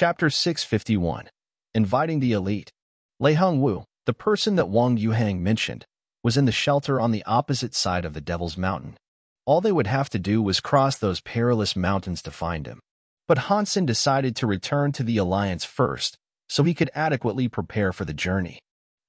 Chapter 651 Inviting the Elite Lei Hongwu, the person that Wang Yuhang mentioned, was in the shelter on the opposite side of the Devil's Mountain. All they would have to do was cross those perilous mountains to find him. But Hansen decided to return to the Alliance first, so he could adequately prepare for the journey.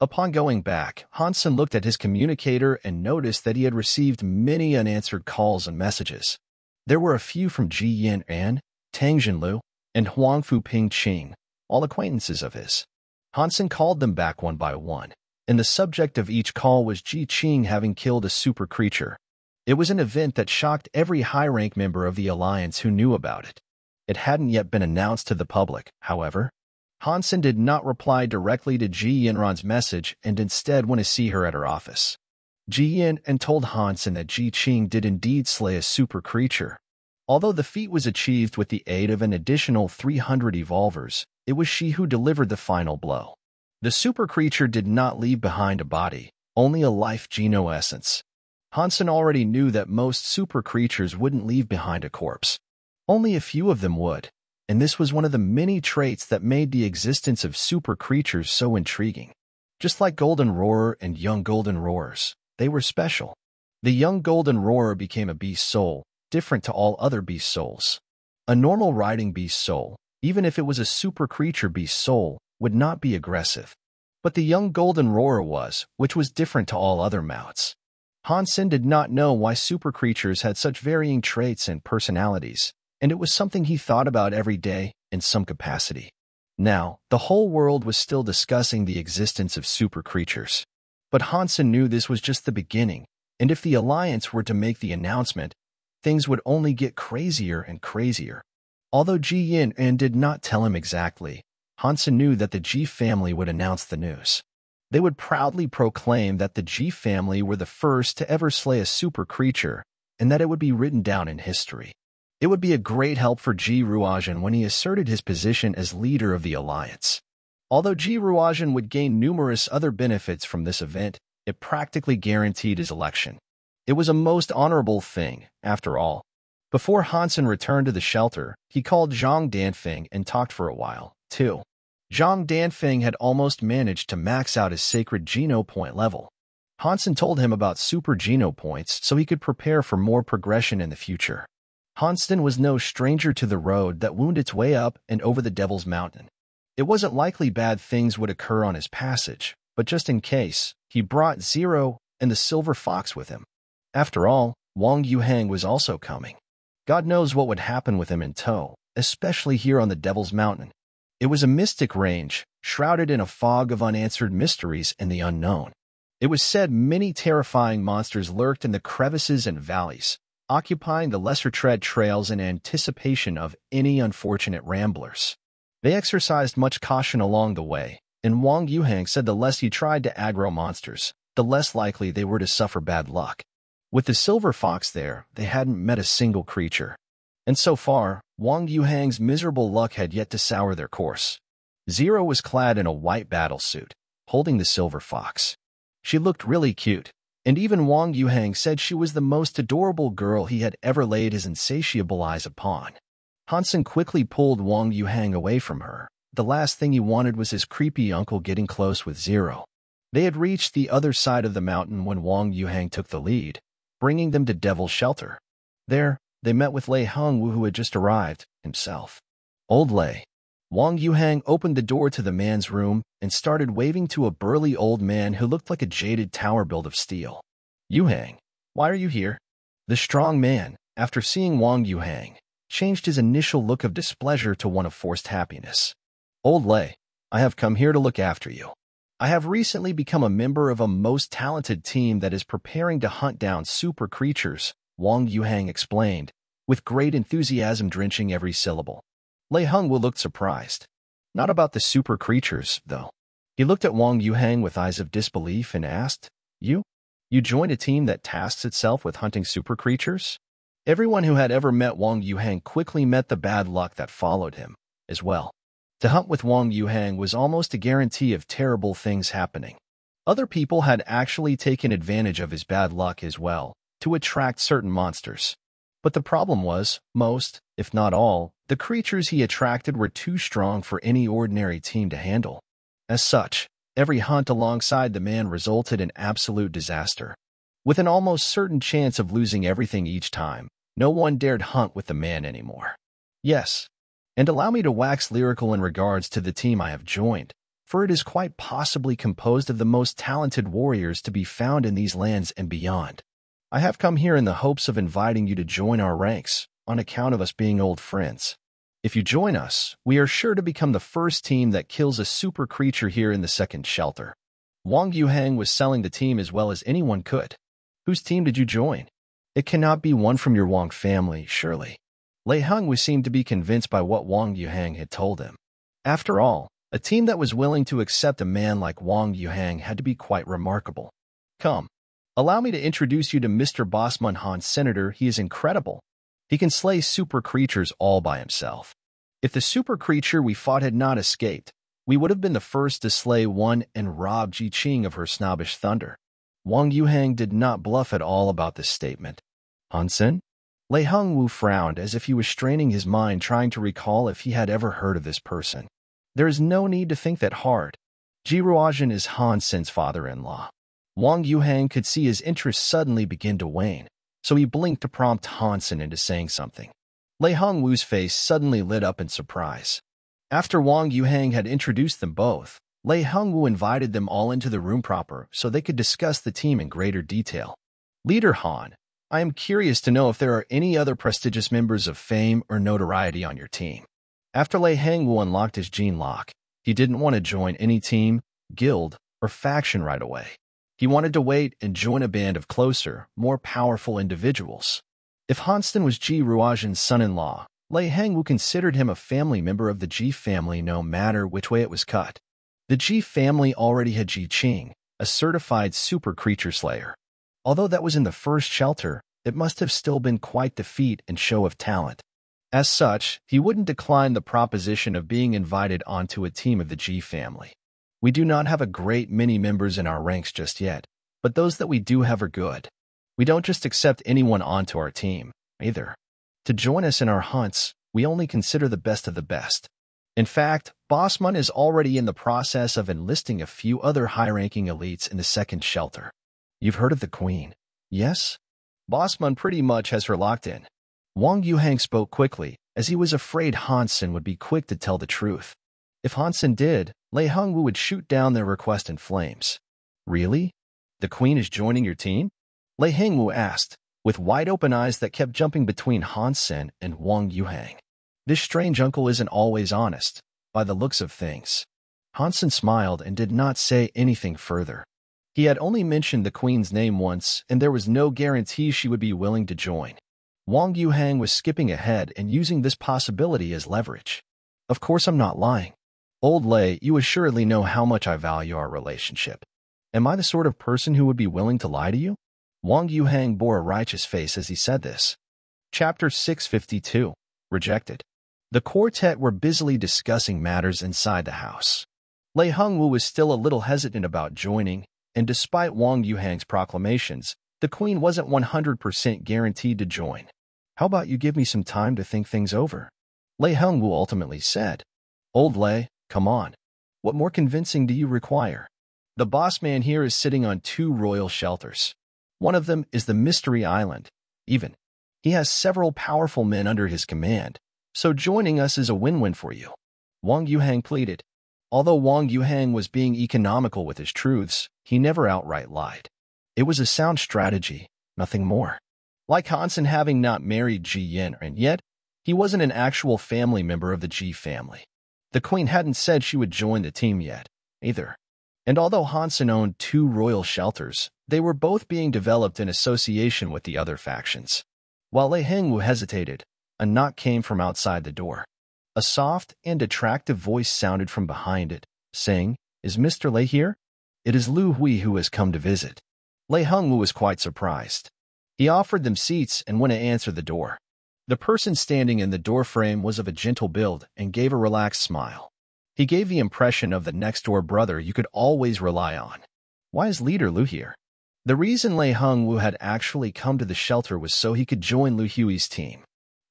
Upon going back, Hansen looked at his communicator and noticed that he had received many unanswered calls and messages. There were a few from Ji Yinran, Tang Jinliu, and Huang Fu Ping Qing, all acquaintances of his. Hansen called them back one by one, and the subject of each call was Ji Qing having killed a super creature. It was an event that shocked every high-rank member of the Alliance who knew about it. It hadn't yet been announced to the public, however. Hansen did not reply directly to Ji Yinran's message and instead went to see her at her office. Ji Yinran told Hansen that Ji Qing did indeed slay a super creature, Although the feat was achieved with the aid of an additional 300 evolvers, it was she who delivered the final blow. The super creature did not leave behind a body, only a life geno essence. Hansen already knew that most super creatures wouldn't leave behind a corpse. Only a few of them would, and this was one of the many traits that made the existence of super creatures so intriguing. Just like Golden Roarer and Young Golden Roarers, they were special. The Young Golden Roarer became a beast soul, different to all other beast souls. A normal riding beast soul, even if it was a super creature beast soul, would not be aggressive. But the young golden roarer was, which was different to all other mounts. Hansen did not know why super creatures had such varying traits and personalities, and it was something he thought about every day in some capacity. Now, the whole world was still discussing the existence of super creatures. But Hansen knew this was just the beginning, and if the Alliance were to make the announcement, things would only get crazier and crazier. Although Ji Yinran did not tell him exactly, Hansen knew that the Ji family would announce the news. They would proudly proclaim that the Ji family were the first to ever slay a super creature, and that it would be written down in history. It would be a great help for Ji Ruojian when he asserted his position as leader of the alliance. Although Ji Ruojian would gain numerous other benefits from this event, it practically guaranteed his election. It was a most honorable thing, after all. Before Hansen returned to the shelter, he called Zhang Danfeng and talked for a while, too. Zhang Danfeng had almost managed to max out his sacred Geno point level. Hansen told him about super Geno points so he could prepare for more progression in the future. Hansen was no stranger to the road that wound its way up and over the Devil's Mountain. It wasn't likely bad things would occur on his passage, but just in case, he brought Zero and the Silver Fox with him. After all, Wang Yuhang was also coming. God knows what would happen with him in tow, especially here on the Devil's Mountain. It was a mystic range, shrouded in a fog of unanswered mysteries and the unknown. It was said many terrifying monsters lurked in the crevices and valleys, occupying the lesser tread trails in anticipation of any unfortunate ramblers. They exercised much caution along the way, and Wang Yuhang said the less he tried to aggro monsters, the less likely they were to suffer bad luck. With the silver fox there, they hadn't met a single creature. And so far, Wang Yuhang's miserable luck had yet to sour their course. Zero was clad in a white battle suit, holding the silver fox. She looked really cute, and even Wang Yuhang said she was the most adorable girl he had ever laid his insatiable eyes upon. Hansen quickly pulled Wang Yuhang away from her. The last thing he wanted was his creepy uncle getting close with Zero. They had reached the other side of the mountain when Wang Yuhang took the lead, bringing them to Devil's Shelter. There, they met with Lei Hongwu who had just arrived, himself. Old Lei. Wang Yuhang opened the door to the man's room and started waving to a burly old man who looked like a jaded tower built of steel. Yuhang, why are you here? The strong man, after seeing Wang Yuhang, changed his initial look of displeasure to one of forced happiness. Old Lei, I have come here to look after you. I have recently become a member of a most talented team that is preparing to hunt down super creatures, Wang Yuhang explained, with great enthusiasm drenching every syllable. Lei Hongwu looked surprised. Not about the super creatures, though. He looked at Wang Yuhang with eyes of disbelief and asked, You? You joined a team that tasks itself with hunting super creatures? Everyone who had ever met Wang Yuhang quickly met the bad luck that followed him, as well. To hunt with Wang Yuhang was almost a guarantee of terrible things happening. Other people had actually taken advantage of his bad luck as well, to attract certain monsters. But the problem was, most, if not all, the creatures he attracted were too strong for any ordinary team to handle. As such, every hunt alongside the man resulted in absolute disaster. With an almost certain chance of losing everything each time, no one dared hunt with the man anymore. Yes, and allow me to wax lyrical in regards to the team I have joined, for it is quite possibly composed of the most talented warriors to be found in these lands and beyond. I have come here in the hopes of inviting you to join our ranks, on account of us being old friends. If you join us, we are sure to become the first team that kills a super creature here in the second shelter. Wang Yuhang was selling the team as well as anyone could. Whose team did you join? It cannot be one from your Wang family, surely. Lei was seemed to be convinced by what Wang Yuhang had told him. After all, a team that was willing to accept a man like Wang Yuhang had to be quite remarkable. Come, Allow me to introduce you to Mr. Bosman Han Senator. He is incredible. He can slay super creatures all by himself. If the super creature we fought had not escaped, we would have been the first to slay one and rob Ji Qing of her snobbish thunder. Wang Yuhang did not bluff at all about this statement. Hansen? Lei Hongwu frowned as if he was straining his mind trying to recall if he had ever heard of this person. There is no need to think that hard. Ji Ruozhen is Hansen's father-in-law. Wang Yuhang could see his interest suddenly begin to wane, so he blinked to prompt Han Hansen into saying something. Lei Hongwu's face suddenly lit up in surprise. After Wang Yuhang had introduced them both, Lei Hongwu invited them all into the room proper so they could discuss the team in greater detail. Leader Han, I am curious to know if there are any other prestigious members of fame or notoriety on your team. After Lei Hongwu unlocked his gene lock, he didn't want to join any team, guild, or faction right away. He wanted to wait and join a band of closer, more powerful individuals. If Hansen was Ji Ruozhen's son-in-law, Lei Hongwu considered him a family member of the Ji family no matter which way it was cut. The Ji family already had Ji Qing, a certified super creature slayer. Although that was in the first shelter, it must have still been quite the feat and show of talent. As such, he wouldn't decline the proposition of being invited onto a team of the Ji family. We do not have a great many members in our ranks just yet, but those that we do have are good. We don't just accept anyone onto our team, either. To join us in our hunts, we only consider the best of the best. In fact, Bossman is already in the process of enlisting a few other high-ranking elites in the second shelter. You've heard of the Queen, yes? Bossman pretty much has her locked in. Wang Yuhang spoke quickly, as he was afraid Hansen would be quick to tell the truth. If Hansen did, Lei Hongwu would shoot down their request in flames. Really? The queen is joining your team? Lei Hongwu asked, with wide-open eyes that kept jumping between Hansen and Wang Yuhang. This strange uncle isn't always honest, by the looks of things. Hansen smiled and did not say anything further. He had only mentioned the queen's name once, and there was no guarantee she would be willing to join. Wang Yuhang was skipping ahead and using this possibility as leverage. Of course I'm not lying. Old Lei, you assuredly know how much I value our relationship. Am I the sort of person who would be willing to lie to you? Wang Yuhang bore a righteous face as he said this. Chapter 652 Rejected. The quartet were busily discussing matters inside the house. Lei Hongwu was still a little hesitant about joining, and despite Wang Yuhang's proclamations, the queen wasn't 100% guaranteed to join. How about you give me some time to think things over? Lei Hongwu ultimately said. Old Lei, Come on. What more convincing do you require? The boss man here is sitting on two royal shelters. One of them is the Mystery Island. Even. He has several powerful men under his command, so joining us is a win-win for you. Wang Yuhang pleaded. Although Wang Yuhang was being economical with his truths, he never outright lied. It was a sound strategy, nothing more. Like Hansen having not married Ji Yin, and yet, he wasn't an actual family member of the Ji family. The queen hadn't said she would join the team yet, either. And although Hansen owned two royal shelters, they were both being developed in association with the other factions. While Lei Hongwu hesitated, a knock came from outside the door. A soft and attractive voice sounded from behind it, saying, Is Mr. Lei here? It is Lu Hui who has come to visit. Lei Hongwu was quite surprised. He offered them seats and went to answer the door. The person standing in the doorframe was of a gentle build and gave a relaxed smile. He gave the impression of the next-door brother you could always rely on. Why is Leader Lu here? The reason Lei Hongwu had actually come to the shelter was so he could join Lu Hui's team.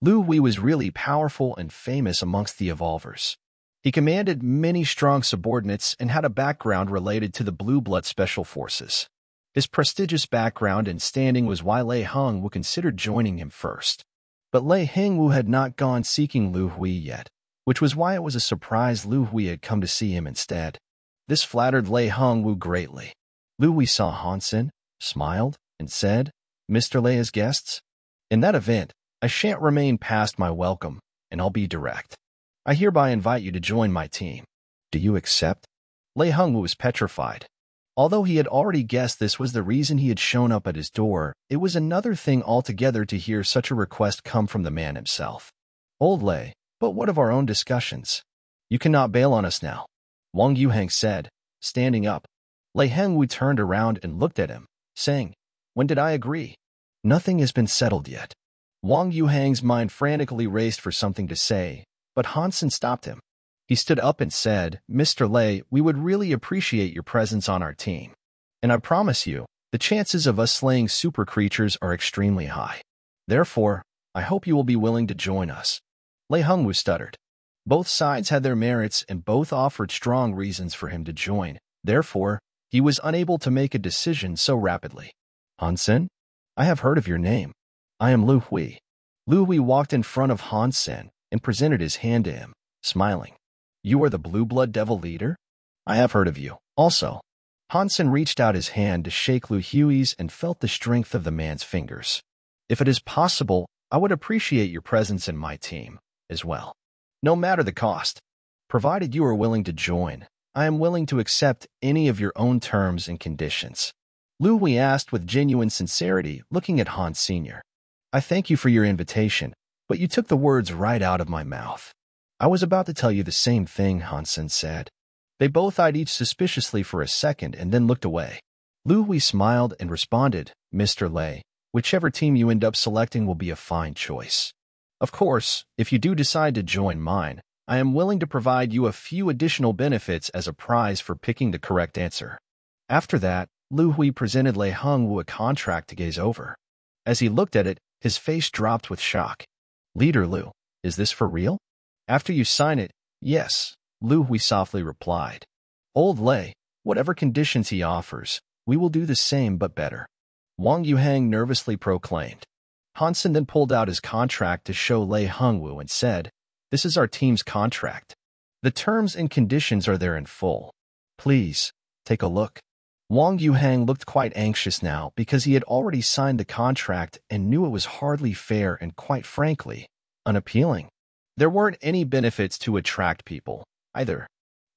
Lu Hui was really powerful and famous amongst the Evolvers. He commanded many strong subordinates and had a background related to the Blue Blood Special Forces. His prestigious background and standing was why Lei Hongwu considered joining him first. But Lei Hongwu had not gone seeking Lu Hui yet, which was why it was a surprise Lu Hui had come to see him instead. This flattered Lei Hongwu greatly. Lu Hui saw Hansen, smiled, and said, Mr. Lei's guests? In that event, I shan't remain past my welcome, and I'll be direct. I hereby invite you to join my team. Do you accept? Lei Hongwu was petrified. Although he had already guessed this was the reason he had shown up at his door, it was another thing altogether to hear such a request come from the man himself. Old Lei, but what of our own discussions? You cannot bail on us now. Wang Yuhang said, standing up. Lei Hongwu turned around and looked at him, saying, When did I agree? Nothing has been settled yet. Wang Yuhang's mind frantically raced for something to say, but Hansen stopped him. He stood up and said, Mr. Lei, we would really appreciate your presence on our team. And I promise you, the chances of us slaying super creatures are extremely high. Therefore, I hope you will be willing to join us. Lei Hongwu stuttered. Both sides had their merits and both offered strong reasons for him to join. Therefore, he was unable to make a decision so rapidly. Hansen? I have heard of your name. I am Lu Hui. Lu Hui walked in front of Han Sen and presented his hand to him, smiling. You are the Blue Blood Devil leader? I have heard of you. Also, Hansen reached out his hand to shake Lu Hui's and felt the strength of the man's fingers. If it is possible, I would appreciate your presence in my team, as well. No matter the cost. Provided you are willing to join, I am willing to accept any of your own terms and conditions. Lu Hui asked with genuine sincerity, looking at Hansen. I thank you for your invitation, but you took the words right out of my mouth. I was about to tell you the same thing, Hansen said. They both eyed each suspiciously for a second and then looked away. Hui smiled and responded, Mr. Lei, whichever team you end up selecting will be a fine choice. Of course, if you do decide to join mine, I am willing to provide you a few additional benefits as a prize for picking the correct answer. After that, Lu Hui presented Lei Hongwu a contract to gaze over. As he looked at it, his face dropped with shock. Leader Lu, is this for real? After you sign it, yes, Lu Hui softly replied. Old Lei, whatever conditions he offers, we will do the same but better. Wang Yuhang nervously proclaimed. Hansen then pulled out his contract to show Lei Hongwu and said, This is our team's contract. The terms and conditions are there in full. Please, take a look. Wang Yuhang looked quite anxious now because he had already signed the contract and knew it was hardly fair and quite frankly, unappealing. There weren't any benefits to attract people, either.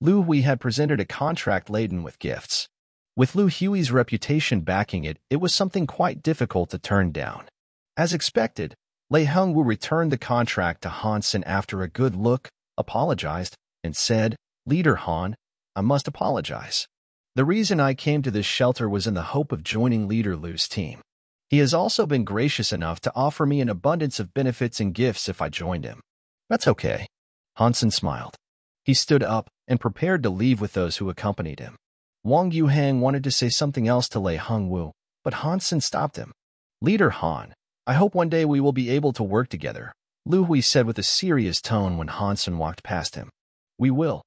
Lu Hui had presented a contract laden with gifts. With Lu Hui's reputation backing it, it was something quite difficult to turn down. As expected, Lei Hongwu returned the contract to Hansen after a good look, apologized, and said, Leader Han, I must apologize. The reason I came to this shelter was in the hope of joining Leader Lu's team. He has also been gracious enough to offer me an abundance of benefits and gifts if I joined him. That's okay. Hansen smiled. He stood up and prepared to leave with those who accompanied him. Wang Yuhang wanted to say something else to Lei Hongwu, but Hansen stopped him. Leader Han, I hope one day we will be able to work together, Lu Hui said with a serious tone when Hansen walked past him. We will.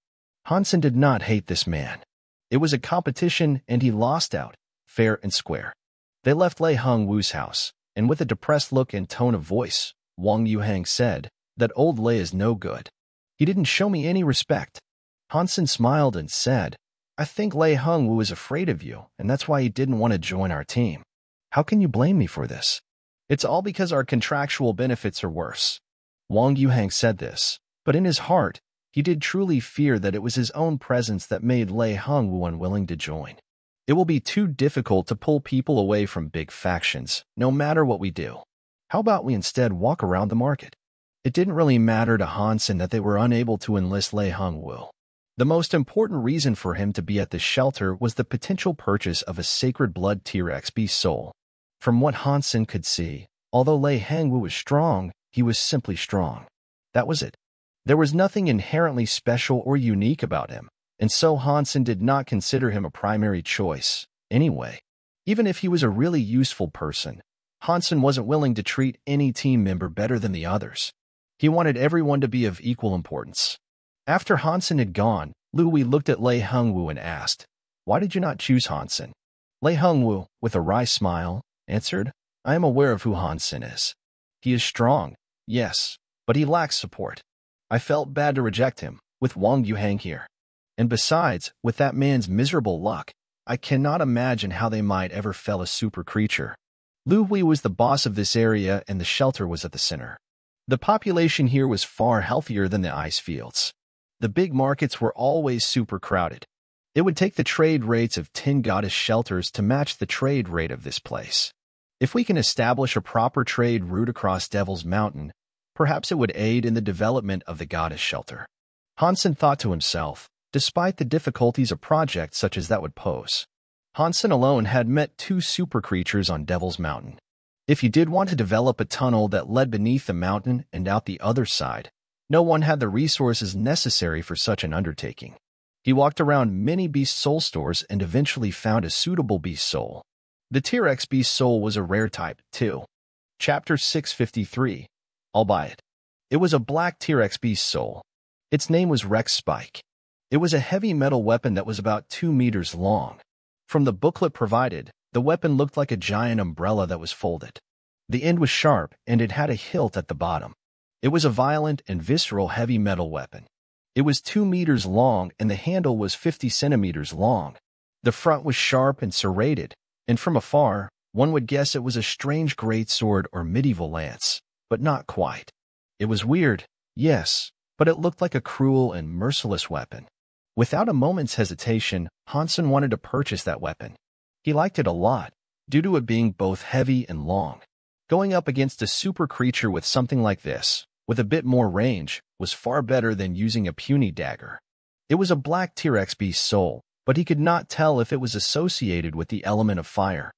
Hansen did not hate this man. It was a competition, and he lost out, fair and square. They left Lei Hongwu's house, and with a depressed look and tone of voice, Wang Yuhang said, that old Lei is no good. He didn't show me any respect. Hansen smiled and said, I think Lei Hongwu is afraid of you, and that's why he didn't want to join our team. How can you blame me for this? It's all because our contractual benefits are worse. Wang Yuhang said this, but in his heart, he did truly fear that it was his own presence that made Lei Hongwu unwilling to join. It will be too difficult to pull people away from big factions, no matter what we do. How about we instead walk around the market? It didn't really matter to Hansen that they were unable to enlist Lei Hongwu. The most important reason for him to be at the shelter was the potential purchase of a sacred blood T-Rex beast soul. From what Hansen could see, although Lei Hongwu was strong, he was simply strong. That was it. There was nothing inherently special or unique about him, and so Hansen did not consider him a primary choice, anyway. Even if he was a really useful person, Hansen wasn't willing to treat any team member better than the others. He wanted everyone to be of equal importance. After Hansen had gone, Wei looked at Lei Hongwu and asked, Why did you not choose Hansen? Lei Hongwu, with a wry smile, answered, I am aware of who Hansen is. He is strong, yes, but he lacks support. I felt bad to reject him, with Wang Yuhang here. And besides, with that man's miserable luck, I cannot imagine how they might ever fell a super creature. Lu Hui was the boss of this area and the shelter was at the center. The population here was far healthier than the ice fields. The big markets were always super crowded. It would take the trade rates of 10 goddess shelters to match the trade rate of this place. If we can establish a proper trade route across Devil's Mountain, perhaps it would aid in the development of the goddess shelter. Hansen thought to himself, despite the difficulties a project such as that would pose. Hansen alone had met two super creatures on Devil's Mountain. If he did want to develop a tunnel that led beneath the mountain and out the other side, no one had the resources necessary for such an undertaking. He walked around many Beast Soul stores and eventually found a suitable Beast Soul. The T-Rex Beast Soul was a rare type, too. Chapter 653. I'll buy it. It was a black T-Rex Beast Soul. Its name was Rex Spike. It was a heavy metal weapon that was about two meters long. From the booklet provided, the weapon looked like a giant umbrella that was folded. The end was sharp, and it had a hilt at the bottom. It was a violent and visceral heavy metal weapon. It was two meters long, and the handle was 50 centimeters long. The front was sharp and serrated, and from afar, one would guess it was a strange great sword or medieval lance, but not quite. It was weird, yes, but it looked like a cruel and merciless weapon. Without a moment's hesitation, Hansen wanted to purchase that weapon. He liked it a lot, due to it being both heavy and long. Going up against a super creature with something like this, with a bit more range, was far better than using a puny dagger. It was a black T-Rex beast soul, but he could not tell if it was associated with the element of fire.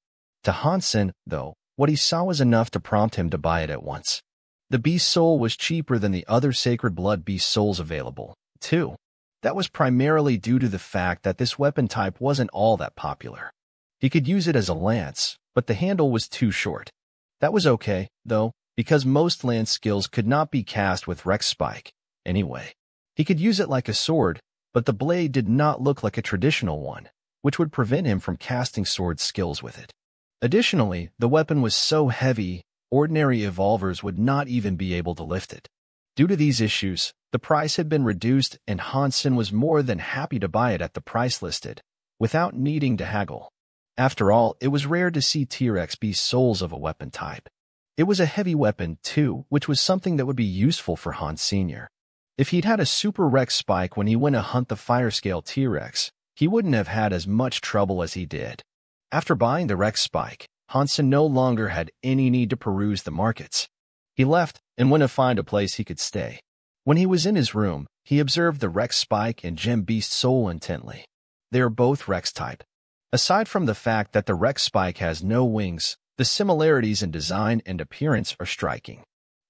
To Hansen, though, what he saw was enough to prompt him to buy it at once. The beast soul was cheaper than the other sacred blood beast souls available, too. That was primarily due to the fact that this weapon type wasn't all that popular. He could use it as a lance, but the handle was too short. That was okay, though, because most lance skills could not be cast with Rex Spike, anyway. He could use it like a sword, but the blade did not look like a traditional one, which would prevent him from casting sword skills with it. Additionally, the weapon was so heavy, ordinary evolvers would not even be able to lift it. Due to these issues, the price had been reduced and Hansen was more than happy to buy it at the price listed, without needing to haggle. After all, it was rare to see T-Rex be souls of a weapon type. It was a heavy weapon, too, which was something that would be useful for Hansen. If he'd had a Super Rex spike when he went to hunt the Firescale T-Rex, he wouldn't have had as much trouble as he did. After buying the Rex spike, Hansen no longer had any need to peruse the markets. He left and went to find a place he could stay. When he was in his room, he observed the Rex Spike and Gem Beast Soul intently. They are both Rex type. Aside from the fact that the Rex Spike has no wings, the similarities in design and appearance are striking.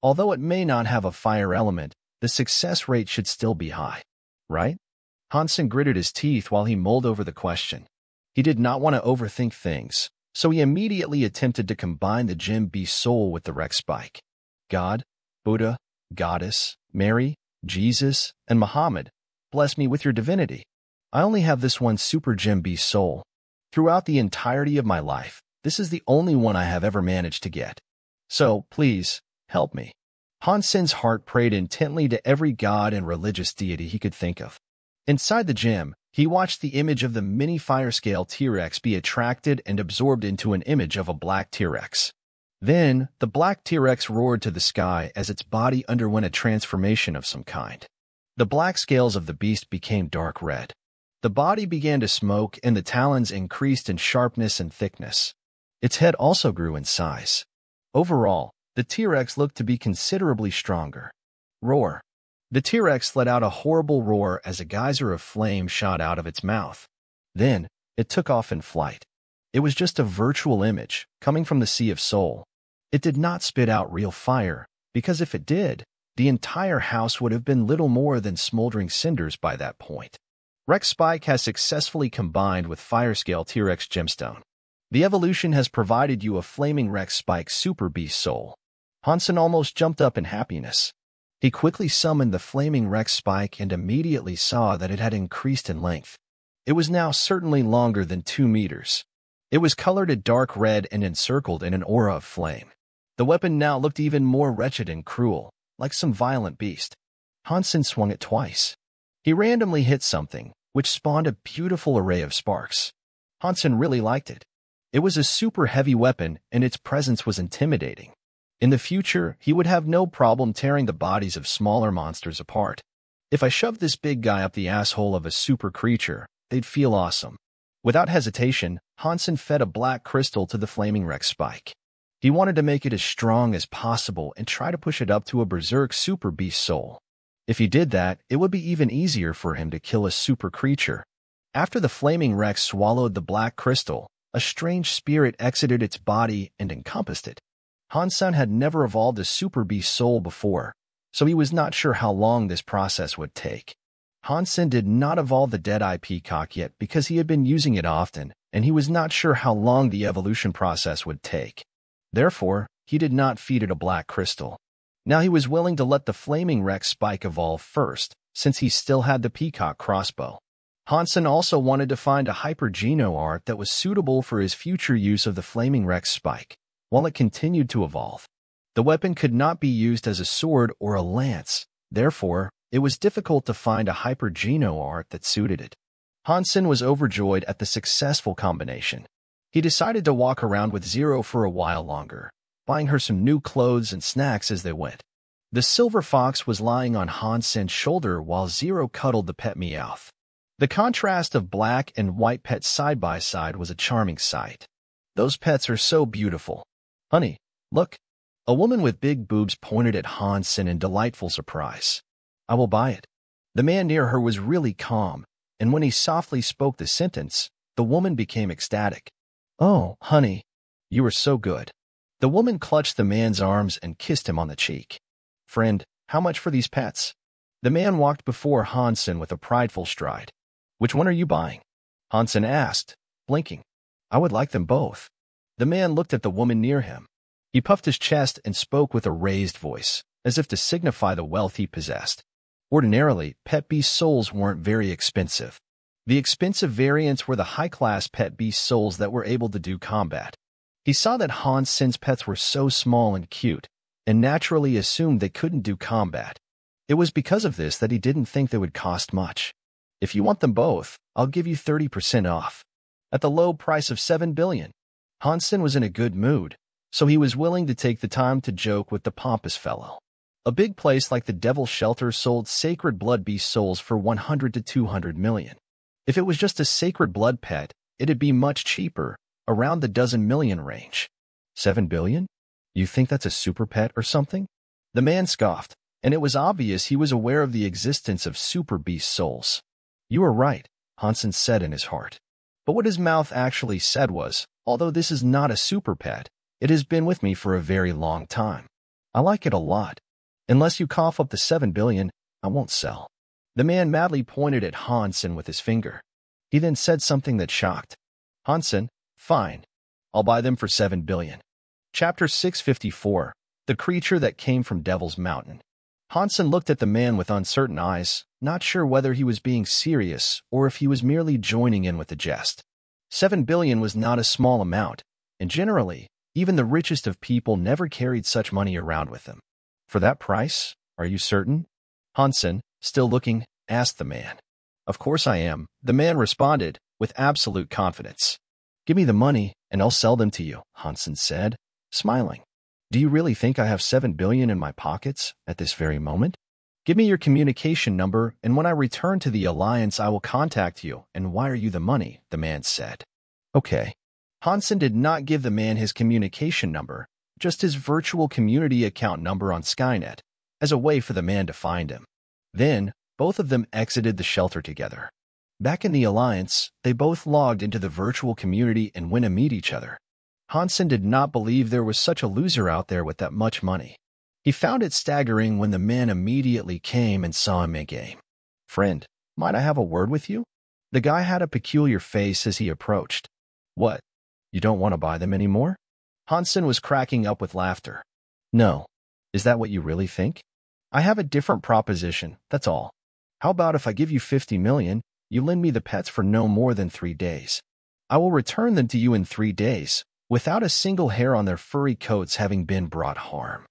Although it may not have a fire element, the success rate should still be high, right? Hansen gritted his teeth while he mulled over the question. He did not want to overthink things, so he immediately attempted to combine the Gem Beast soul with the Rex Spike. God, Buddha, Goddess, Mary, Jesus, and Muhammad, bless me with your divinity. I only have this one Super Gem Beast soul. Throughout the entirety of my life, this is the only one I have ever managed to get. So, please, help me. Hansen's heart prayed intently to every god and religious deity he could think of. Inside the gym, he watched the image of the mini Firescale T-Rex be attracted and absorbed into an image of a black T-Rex. Then, the black T-Rex roared to the sky as its body underwent a transformation of some kind. The black scales of the beast became dark red. The body began to smoke and the talons increased in sharpness and thickness. Its head also grew in size. Overall, the T-Rex looked to be considerably stronger. Roar. The T-Rex let out a horrible roar as a geyser of flame shot out of its mouth. Then, it took off in flight. It was just a virtual image, coming from the Sea of Soul. It did not spit out real fire, because if it did, the entire house would have been little more than smoldering cinders by that point. Rex Spike has successfully combined with Firescale T-Rex Gemstone. The evolution has provided you a Flaming Rex Spike Super Beast Soul. Hansen almost jumped up in happiness. He quickly summoned the Flaming Rex Spike and immediately saw that it had increased in length. It was now certainly longer than two meters. It was colored a dark red and encircled in an aura of flame. The weapon now looked even more wretched and cruel, like some violent beast. Hansen swung it twice. He randomly hit something, which spawned a beautiful array of sparks. Hansen really liked it. It was a super heavy weapon, and its presence was intimidating. In the future, he would have no problem tearing the bodies of smaller monsters apart. If I shoved this big guy up the asshole of a super creature, they'd feel awesome. Without hesitation, Hansen fed a black crystal to the Flaming Rex spike. He wanted to make it as strong as possible and try to push it up to a Berserk Super Beast soul. If he did that, it would be even easier for him to kill a super creature. After the Flaming Rex swallowed the black crystal, a strange spirit exited its body and encompassed it. Hansen had never evolved a Super Beast soul before, so he was not sure how long this process would take. Hansen did not evolve the Deadeye Peacock yet because he had been using it often, and he was not sure how long the evolution process would take. Therefore, he did not feed it a black crystal. Now he was willing to let the Flaming Rex spike evolve first, since he still had the Peacock crossbow. Hansen also wanted to find a Hyper Geno art that was suitable for his future use of the Flaming Rex spike while it continued to evolve. The weapon could not be used as a sword or a lance, therefore, it was difficult to find a hypergeno art that suited it. Hansen was overjoyed at the successful combination. He decided to walk around with Zero for a while longer, buying her some new clothes and snacks as they went. The silver fox was lying on Hansen's shoulder while Zero cuddled the pet Meowth. The contrast of black and white pets side by side was a charming sight. Those pets are so beautiful, Honey, look. A woman with big boobs pointed at Hansen in delightful surprise. I will buy it. The man near her was really calm, and when he softly spoke the sentence, the woman became ecstatic. Oh, honey, you are so good. The woman clutched the man's arms and kissed him on the cheek. Friend, how much for these pets? The man walked before Hansen with a prideful stride. Which one are you buying? Hansen asked, blinking. I would like them both. The man looked at the woman near him. He puffed his chest and spoke with a raised voice, as if to signify the wealth he possessed. Ordinarily, pet beast souls weren't very expensive. The expensive variants were the high-class pet beast souls that were able to do combat. He saw that Hansen's pets were so small and cute, and naturally assumed they couldn't do combat. It was because of this that he didn't think they would cost much. If you want them both, I'll give you 30% off. At the low price of 7 billion. Hansen was in a good mood, so he was willing to take the time to joke with the pompous fellow. A big place like the Devil's Shelter sold sacred blood beast souls for 100 to 200 million. If it was just a sacred blood pet, it'd be much cheaper, around the dozen million range. 7 billion? You think that's a super pet or something? The man scoffed, and it was obvious he was aware of the existence of super beast souls. You are right, Hansen said in his heart. But what his mouth actually said was, Although this is not a super pet, it has been with me for a very long time. I like it a lot. Unless you cough up the seven billion, I won't sell. The man madly pointed at Hansen with his finger. He then said something that shocked. Hansen, fine. I'll buy them for seven billion. Chapter 654 The Creature That Came from Devil's Mountain. Hansen looked at the man with uncertain eyes, not sure whether he was being serious or if he was merely joining in with the jest. Seven billion was not a small amount, and generally, even the richest of people never carried such money around with them. For that price, are you certain? Hansen, still looking, asked the man. Of course I am, the man responded, with absolute confidence. Give me the money, and I'll sell them to you, Hansen said, smiling. Do you really think I have seven billion in my pockets at this very moment? Give me your communication number, and when I return to the Alliance, I will contact you and wire you the money, the man said. Okay. Hansen did not give the man his communication number, just his virtual community account number on Skynet, as a way for the man to find him. Then, both of them exited the shelter together. Back in the Alliance, they both logged into the virtual community and went to meet each other. Hansen did not believe there was such a loser out there with that much money. He found it staggering when the man immediately came and saw him in-game. Friend, might I have a word with you? The guy had a peculiar face as he approached. What? You don't want to buy them anymore? Hansen was cracking up with laughter. No. Is that what you really think? I have a different proposition, that's all. How about if I give you 50 million, you lend me the pets for no more than three days? I will return them to you in three days, without a single hair on their furry coats having been brought harm.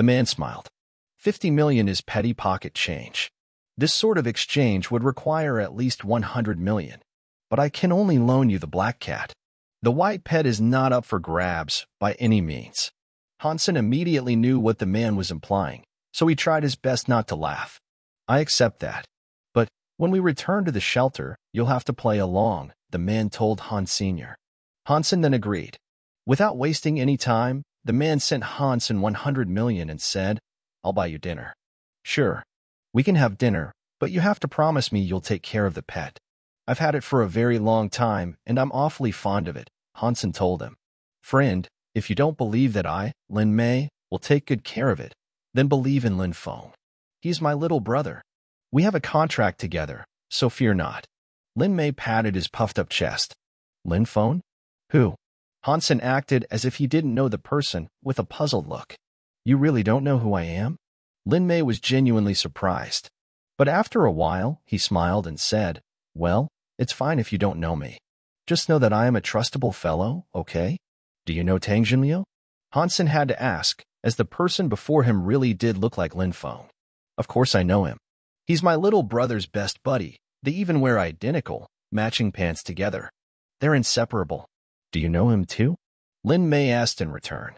The man smiled. 50 million is petty pocket change. This sort of exchange would require at least 100 million. But I can only loan you the black cat. The white pet is not up for grabs by any means. Hansen immediately knew what the man was implying, so he tried his best not to laugh. I accept that. But when we return to the shelter, you'll have to play along, the man told Hans Sr. Hansen then agreed. Without wasting any time, the man sent Hansen 100 million and said, I'll buy you dinner. Sure, we can have dinner, but you have to promise me you'll take care of the pet. I've had it for a very long time, and I'm awfully fond of it, Hansen told him. Friend, if you don't believe that I, Lin Mei, will take good care of it, then believe in Lin Feng. He's my little brother. We have a contract together, so fear not. Lin Mei patted his puffed-up chest. Lin Feng? Who? Hansen acted as if he didn't know the person, with a puzzled look. You really don't know who I am? Lin Mei was genuinely surprised. But after a while, he smiled and said, Well, it's fine if you don't know me. Just know that I am a trustable fellow, okay? Do you know Tang Jinliu? Hansen had to ask, as the person before him really did look like Lin Feng. Of course I know him. He's my little brother's best buddy. They even wear identical, matching pants together. They're inseparable. Do you know him too? Lin Mei asked in return.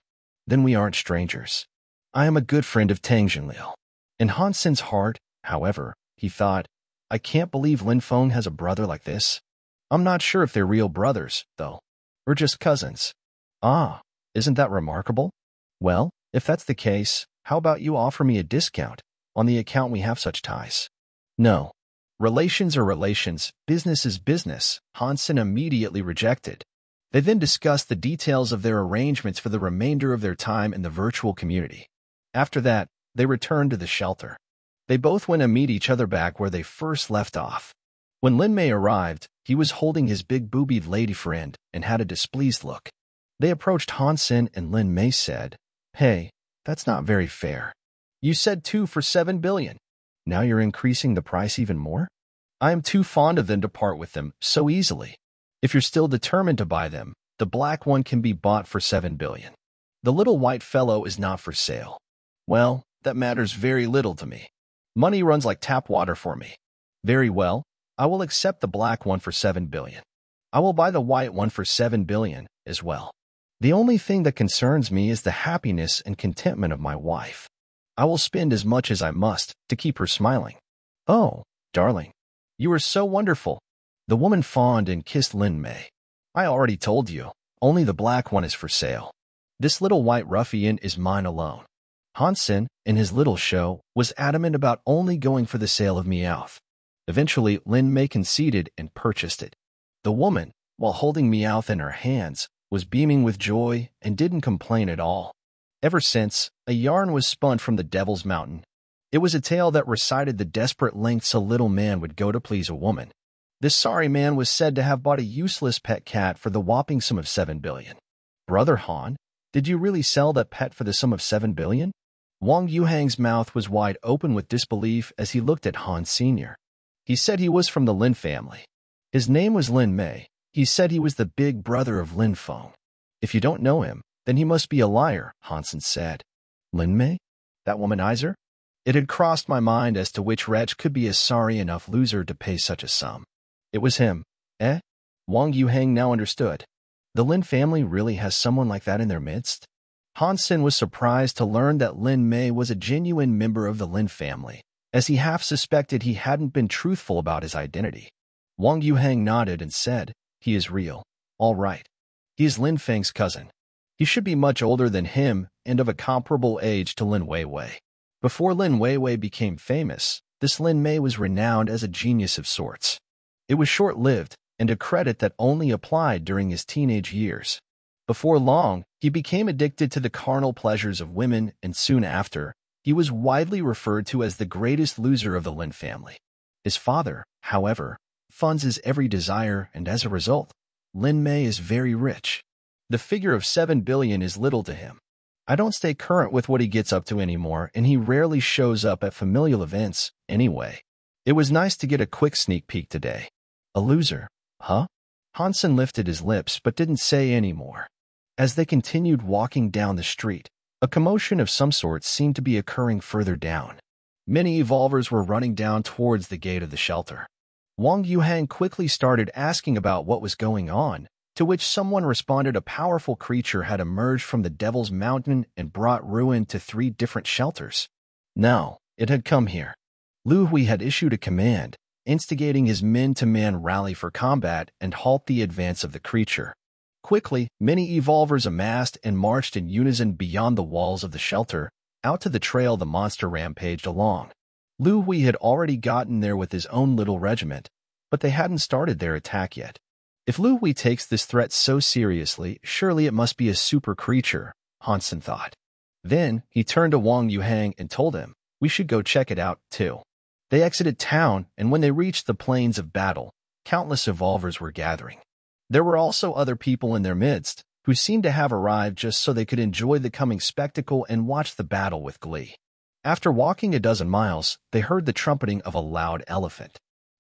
Then we aren't strangers. I am a good friend of Tang Jinliu. In Hansen's heart, however, he thought, I can't believe Lin Feng has a brother like this. I'm not sure if they're real brothers, though, or just cousins. Ah, isn't that remarkable? Well, if that's the case, how about you offer me a discount on the account we have such ties? No. Relations are relations, business is business, Hansen immediately rejected. They then discussed the details of their arrangements for the remainder of their time in the virtual community. After that, they returned to the shelter. They both went to meet each other back where they first left off. When Lin Mei arrived, he was holding his big boobied lady friend and had a displeased look. They approached Hansen and Lin Mei said, Hey, that's not very fair. You said two for seven billion. Now you're increasing the price even more? I am too fond of them to part with them so easily. If you're still determined to buy them, the black one can be bought for seven billion. The little white fellow is not for sale. Well, that matters very little to me. Money runs like tap water for me. Very well, I will accept the black one for 7 billion. I will buy the white one for 7 billion as well. The only thing that concerns me is the happiness and contentment of my wife. I will spend as much as I must to keep her smiling. Oh, darling, you are so wonderful. The woman fawned and kissed Lin Mei. I already told you, only the black one is for sale. This little white ruffian is mine alone. Hansen, in his little show, was adamant about only going for the sale of Meowth. Eventually, Lin Mei conceded and purchased it. The woman, while holding Meowth in her hands, was beaming with joy and didn't complain at all. Ever since, a yarn was spun from the Devil's Mountain. It was a tale that recited the desperate lengths a little man would go to please a woman. This sorry man was said to have bought a useless pet cat for the whopping sum of seven billion. Brother Han, did you really sell that pet for the sum of seven billion? Wang Yuhang's mouth was wide open with disbelief as he looked at Han Sen. He said he was from the Lin family. His name was Lin Mei. He said he was the big brother of Lin Feng. If you don't know him, then he must be a liar, Hansen said. Lin Mei? That womanizer? It had crossed my mind as to which wretch could be a sorry enough loser to pay such a sum. It was him. Eh? Wang Yuhang now understood. The Lin family really has someone like that in their midst? Hansen was surprised to learn that Lin Mei was a genuine member of the Lin family, as he half suspected he hadn't been truthful about his identity. Wang Yuhang nodded and said, he is real. All right. He is Lin Feng's cousin. He should be much older than him and of a comparable age to Lin Weiwei. Before Lin Weiwei became famous, this Lin Mei was renowned as a genius of sorts. It was short-lived and a credit that only applied during his teenage years. Before long, he became addicted to the carnal pleasures of women, and soon after, he was widely referred to as the greatest loser of the Lin family. His father, however, funds his every desire, and as a result, Lin Mei is very rich. The figure of 7 billion is little to him. I don't stay current with what he gets up to anymore, and he rarely shows up at familial events anyway. It was nice to get a quick sneak peek today. A loser, huh? Hansen lifted his lips but didn't say any more. As they continued walking down the street, a commotion of some sort seemed to be occurring further down. Many evolvers were running down towards the gate of the shelter. Wang Yuhang quickly started asking about what was going on, to which someone responded a powerful creature had emerged from the Devil's Mountain and brought ruin to three different shelters. Now, it had come here. Hui had issued a command, instigating his men-to-man rally for combat and halt the advance of the creature. Quickly, many evolvers amassed and marched in unison beyond the walls of the shelter, out to the trail the monster rampaged along. Hui had already gotten there with his own little regiment, but they hadn't started their attack yet. If Hui takes this threat so seriously, surely it must be a super creature, Hansen thought. Then he turned to Wang Yuhang and told him, we should go check it out, too. They exited town, and when they reached the plains of battle, countless evolvers were gathering. There were also other people in their midst, who seemed to have arrived just so they could enjoy the coming spectacle and watch the battle with glee. After walking a dozen miles, they heard the trumpeting of a loud elephant.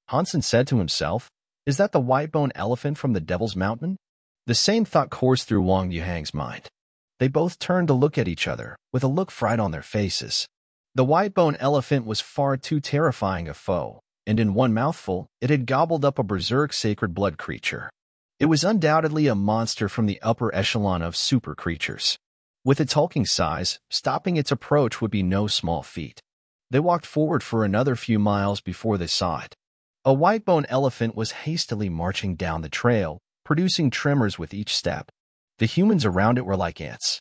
Hansen said to himself, Is that the white-bone elephant from the Devil's Mountain? The same thought coursed through Wang Yuhang's mind. They both turned to look at each other, with a look fright on their faces. The white-bone elephant was far too terrifying a foe, and in one mouthful, it had gobbled up a berserk sacred blood creature. It was undoubtedly a monster from the upper echelon of super creatures. With its hulking size, stopping its approach would be no small feat. They walked forward for another few miles before they saw it. A white-bone elephant was hastily marching down the trail, producing tremors with each step. The humans around it were like ants.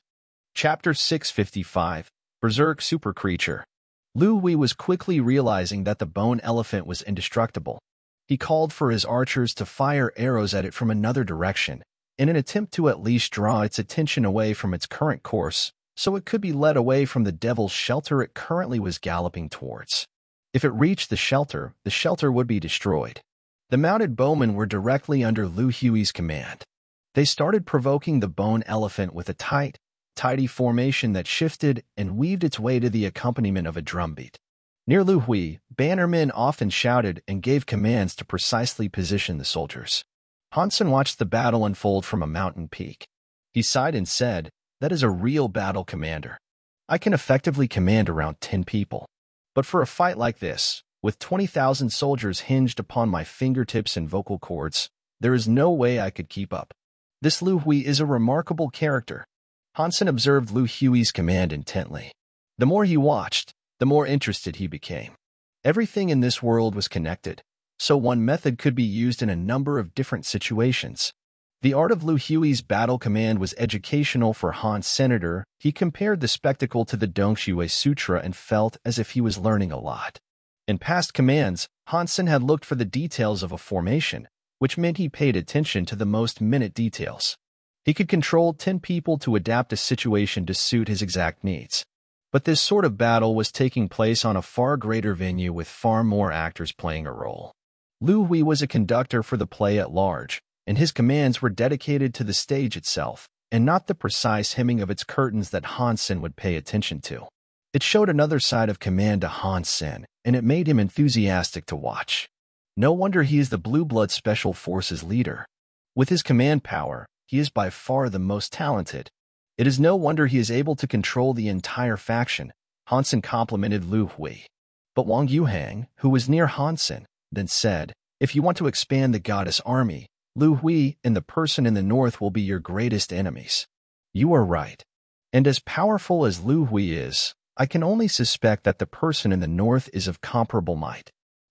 Chapter 655 Berserk Super Creature. Lu Hui was quickly realizing that the bone elephant was indestructible. He called for his archers to fire arrows at it from another direction, in an attempt to at least draw its attention away from its current course, so it could be led away from the devil's shelter it currently was galloping towards. If it reached the shelter, the shelter would be destroyed. The mounted bowmen were directly under Lu Hui's command. They started provoking the bone elephant with a tight, tidy formation that shifted and weaved its way to the accompaniment of a drumbeat. Near Lu Hui, bannermen often shouted and gave commands to precisely position the soldiers. Hansen watched the battle unfold from a mountain peak. He sighed and said, That is a real battle commander. I can effectively command around 10 people. But for a fight like this, with 20,000 soldiers hinged upon my fingertips and vocal cords, there is no way I could keep up. This Lu Hui is a remarkable character, Hansen observed Lu Hui's command intently. The more he watched, the more interested he became. Everything in this world was connected, so one method could be used in a number of different situations. The art of Lu Hui's battle command was educational for Han Senator. He compared the spectacle to the Dongxuan Sutra and felt as if he was learning a lot. In past commands, Hansen had looked for the details of a formation, which meant he paid attention to the most minute details. He could control 10 people to adapt a situation to suit his exact needs. But this sort of battle was taking place on a far greater venue with far more actors playing a role. Lu Hui was a conductor for the play at large, and his commands were dedicated to the stage itself, and not the precise hemming of its curtains that Hansen would pay attention to. It showed another side of command to Hansen, and it made him enthusiastic to watch. No wonder he is the Blue Blood Special Forces leader. With his command power, he is by far the most talented. It is no wonder he is able to control the entire faction, Hansen complimented Lu Hui. But Wang Yuhang, who was near Hansen, then said, If you want to expand the goddess army, Lu Hui and the person in the north will be your greatest enemies. You are right. And as powerful as Lu Hui is, I can only suspect that the person in the north is of comparable might.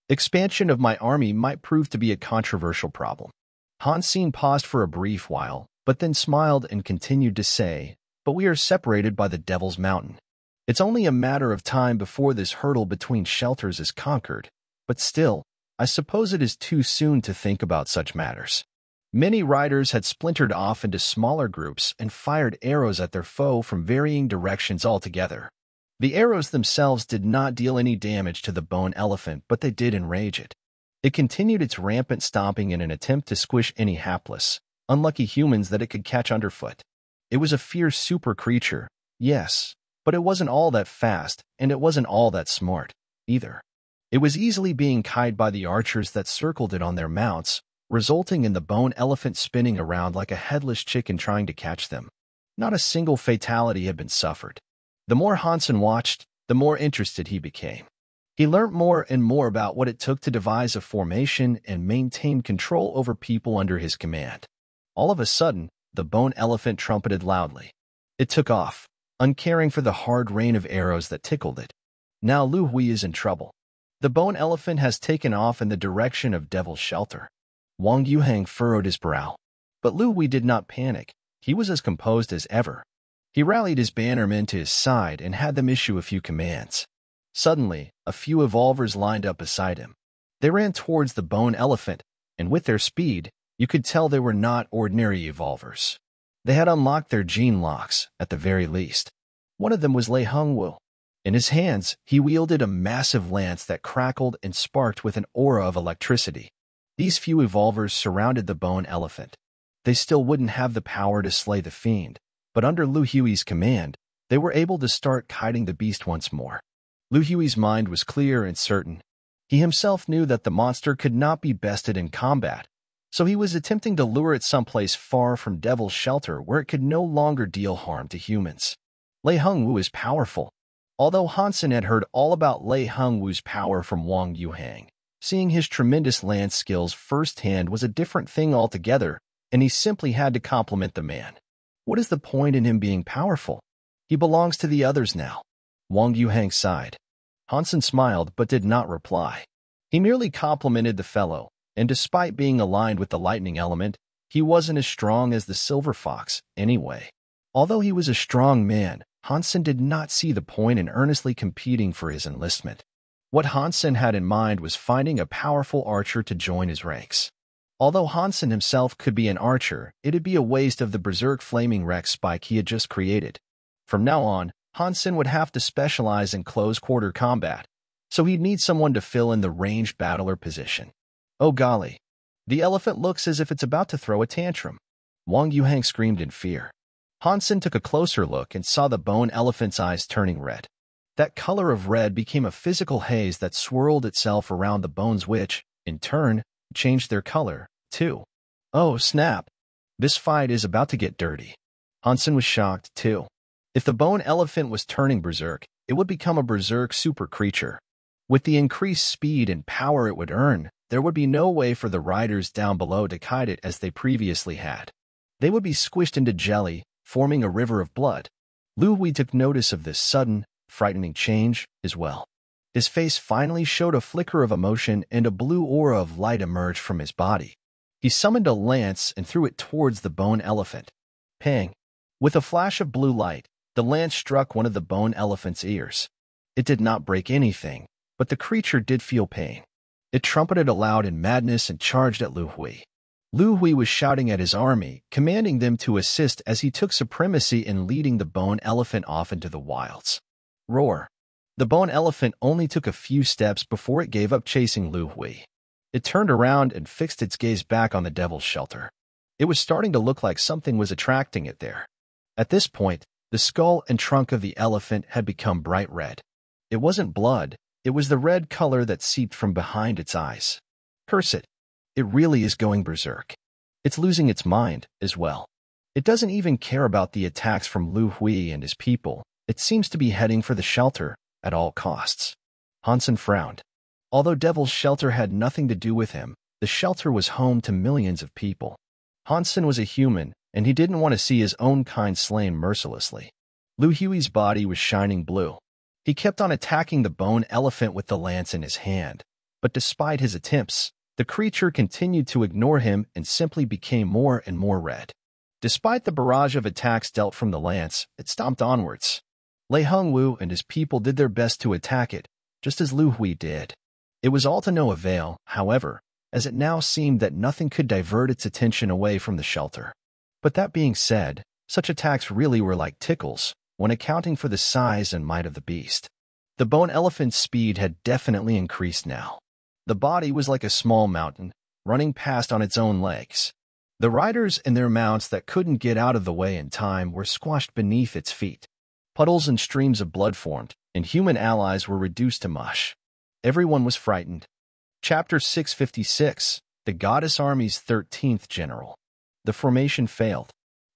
Expansion of my army might prove to be a controversial problem. Hansen paused for a brief while, but then smiled and continued to say, But we are separated by the Devil's Mountain. It's only a matter of time before this hurdle between shelters is conquered, but still, I suppose it is too soon to think about such matters. Many riders had splintered off into smaller groups and fired arrows at their foe from varying directions altogether. The arrows themselves did not deal any damage to the bone elephant, but they did enrage it. It continued its rampant stomping in an attempt to squish any hapless, unlucky humans that it could catch underfoot. It was a fierce super creature, yes, but it wasn't all that fast, and it wasn't all that smart, either. It was easily being kited by the archers that circled it on their mounts, resulting in the bone elephant spinning around like a headless chicken trying to catch them. Not a single fatality had been suffered. The more Hansen watched, the more interested he became. He learned more and more about what it took to devise a formation and maintain control over people under his command. All of a sudden, the bone elephant trumpeted loudly. It took off, uncaring for the hard rain of arrows that tickled it. Now Lu Hui is in trouble. The bone elephant has taken off in the direction of Devil's Shelter. Wang Yuhang furrowed his brow. But Lu Hui did not panic. He was as composed as ever. He rallied his bannermen to his side and had them issue a few commands. Suddenly, a few evolvers lined up beside him. They ran towards the bone elephant, and with their speed, you could tell they were not ordinary evolvers. They had unlocked their gene locks, at the very least. One of them was Lei Hongwu. In his hands, he wielded a massive lance that crackled and sparked with an aura of electricity. These few evolvers surrounded the bone elephant. They still wouldn't have the power to slay the fiend, but under Lu Hui's command, they were able to start kiting the beast once more. Lu Hui's mind was clear and certain. He himself knew that the monster could not be bested in combat, so he was attempting to lure it someplace far from Devil's Shelter where it could no longer deal harm to humans. Lei Hongwu is powerful. Although Hansen had heard all about Lei Hongwu's power from Wang Yuhang, seeing his tremendous lance skills firsthand was a different thing altogether, and he simply had to compliment the man. What is the point in him being powerful? He belongs to the others now. Wang Yuhang sighed. Hansen smiled but did not reply. He merely complimented the fellow, and despite being aligned with the lightning element, he wasn't as strong as the silver fox anyway. Although he was a strong man, Hansen did not see the point in earnestly competing for his enlistment. What Hansen had in mind was finding a powerful archer to join his ranks. Although Hansen himself could be an archer, it'd be a waste of the Berserk Flaming Rex spike he had just created. From now on, Hansen would have to specialize in close-quarter combat, so he'd need someone to fill in the ranged battler position. Oh golly, the elephant looks as if it's about to throw a tantrum. Wang Yuhang screamed in fear. Hansen took a closer look and saw the bone elephant's eyes turning red. That color of red became a physical haze that swirled itself around the bones which, in turn, changed their color, too. Oh, snap. This fight is about to get dirty. Hansen was shocked, too. If the bone elephant was turning berserk, it would become a berserk super creature. With the increased speed and power it would earn, there would be no way for the riders down below to kite it as they previously had. They would be squished into jelly, forming a river of blood. Hui took notice of this sudden, frightening change as well. His face finally showed a flicker of emotion and a blue aura of light emerged from his body. He summoned a lance and threw it towards the bone elephant. Pang! With a flash of blue light, the lance struck one of the bone elephant's ears. It did not break anything, but the creature did feel pain. It trumpeted aloud in madness and charged at Lu Hui. Lu Hui was shouting at his army, commanding them to assist as he took supremacy in leading the bone elephant off into the wilds. Roar. The bone elephant only took a few steps before it gave up chasing Lu Hui. It turned around and fixed its gaze back on the devil's shelter. It was starting to look like something was attracting it there. At this point, the skull and trunk of the elephant had become bright red. It wasn't blood, it was the red color that seeped from behind its eyes. Curse it. It really is going berserk. It's losing its mind, as well. It doesn't even care about the attacks from Lu Hui and his people. It seems to be heading for the shelter, at all costs. Hansen frowned. Although Devil's Shelter had nothing to do with him, the shelter was home to millions of people. Hansen was a human, and he didn't want to see his own kind slain mercilessly. Lu Hui's body was shining blue, he kept on attacking the bone elephant with the lance in his hand, but despite his attempts, the creature continued to ignore him and simply became more and more red. Despite the barrage of attacks dealt from the lance, it stomped onwards. Lei Hongwu and his people did their best to attack it, just as Lu Hui did. It was all to no avail, however, as it now seemed that nothing could divert its attention away from the shelter. But that being said, such attacks really were like tickles, when accounting for the size and might of the beast. The bone elephant's speed had definitely increased now. The body was like a small mountain, running past on its own legs. The riders and their mounts that couldn't get out of the way in time were squashed beneath its feet. Puddles and streams of blood formed, and human allies were reduced to mush. Everyone was frightened. Chapter 656 The Goddess Army's 13th General The formation failed.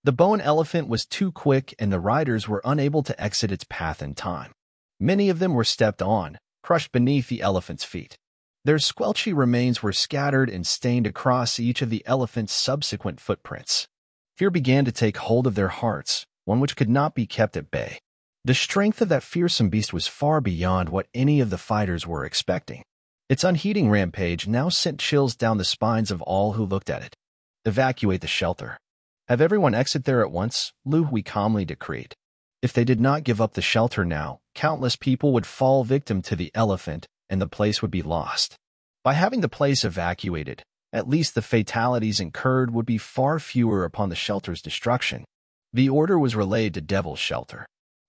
The bone elephant was too quick and the riders were unable to exit its path in time. Many of them were stepped on, crushed beneath the elephant's feet. Their squelchy remains were scattered and stained across each of the elephant's subsequent footprints. Fear began to take hold of their hearts, one which could not be kept at bay. The strength of that fearsome beast was far beyond what any of the fighters were expecting. Its unheeding rampage now sent chills down the spines of all who looked at it. Evacuate the shelter. Have everyone exit there at once, Lu Hui calmly decreed. If they did not give up the shelter now, countless people would fall victim to the elephant and the place would be lost. By having the place evacuated, at least the fatalities incurred would be far fewer upon the shelter's destruction. The order was relayed to Devil's Shelter.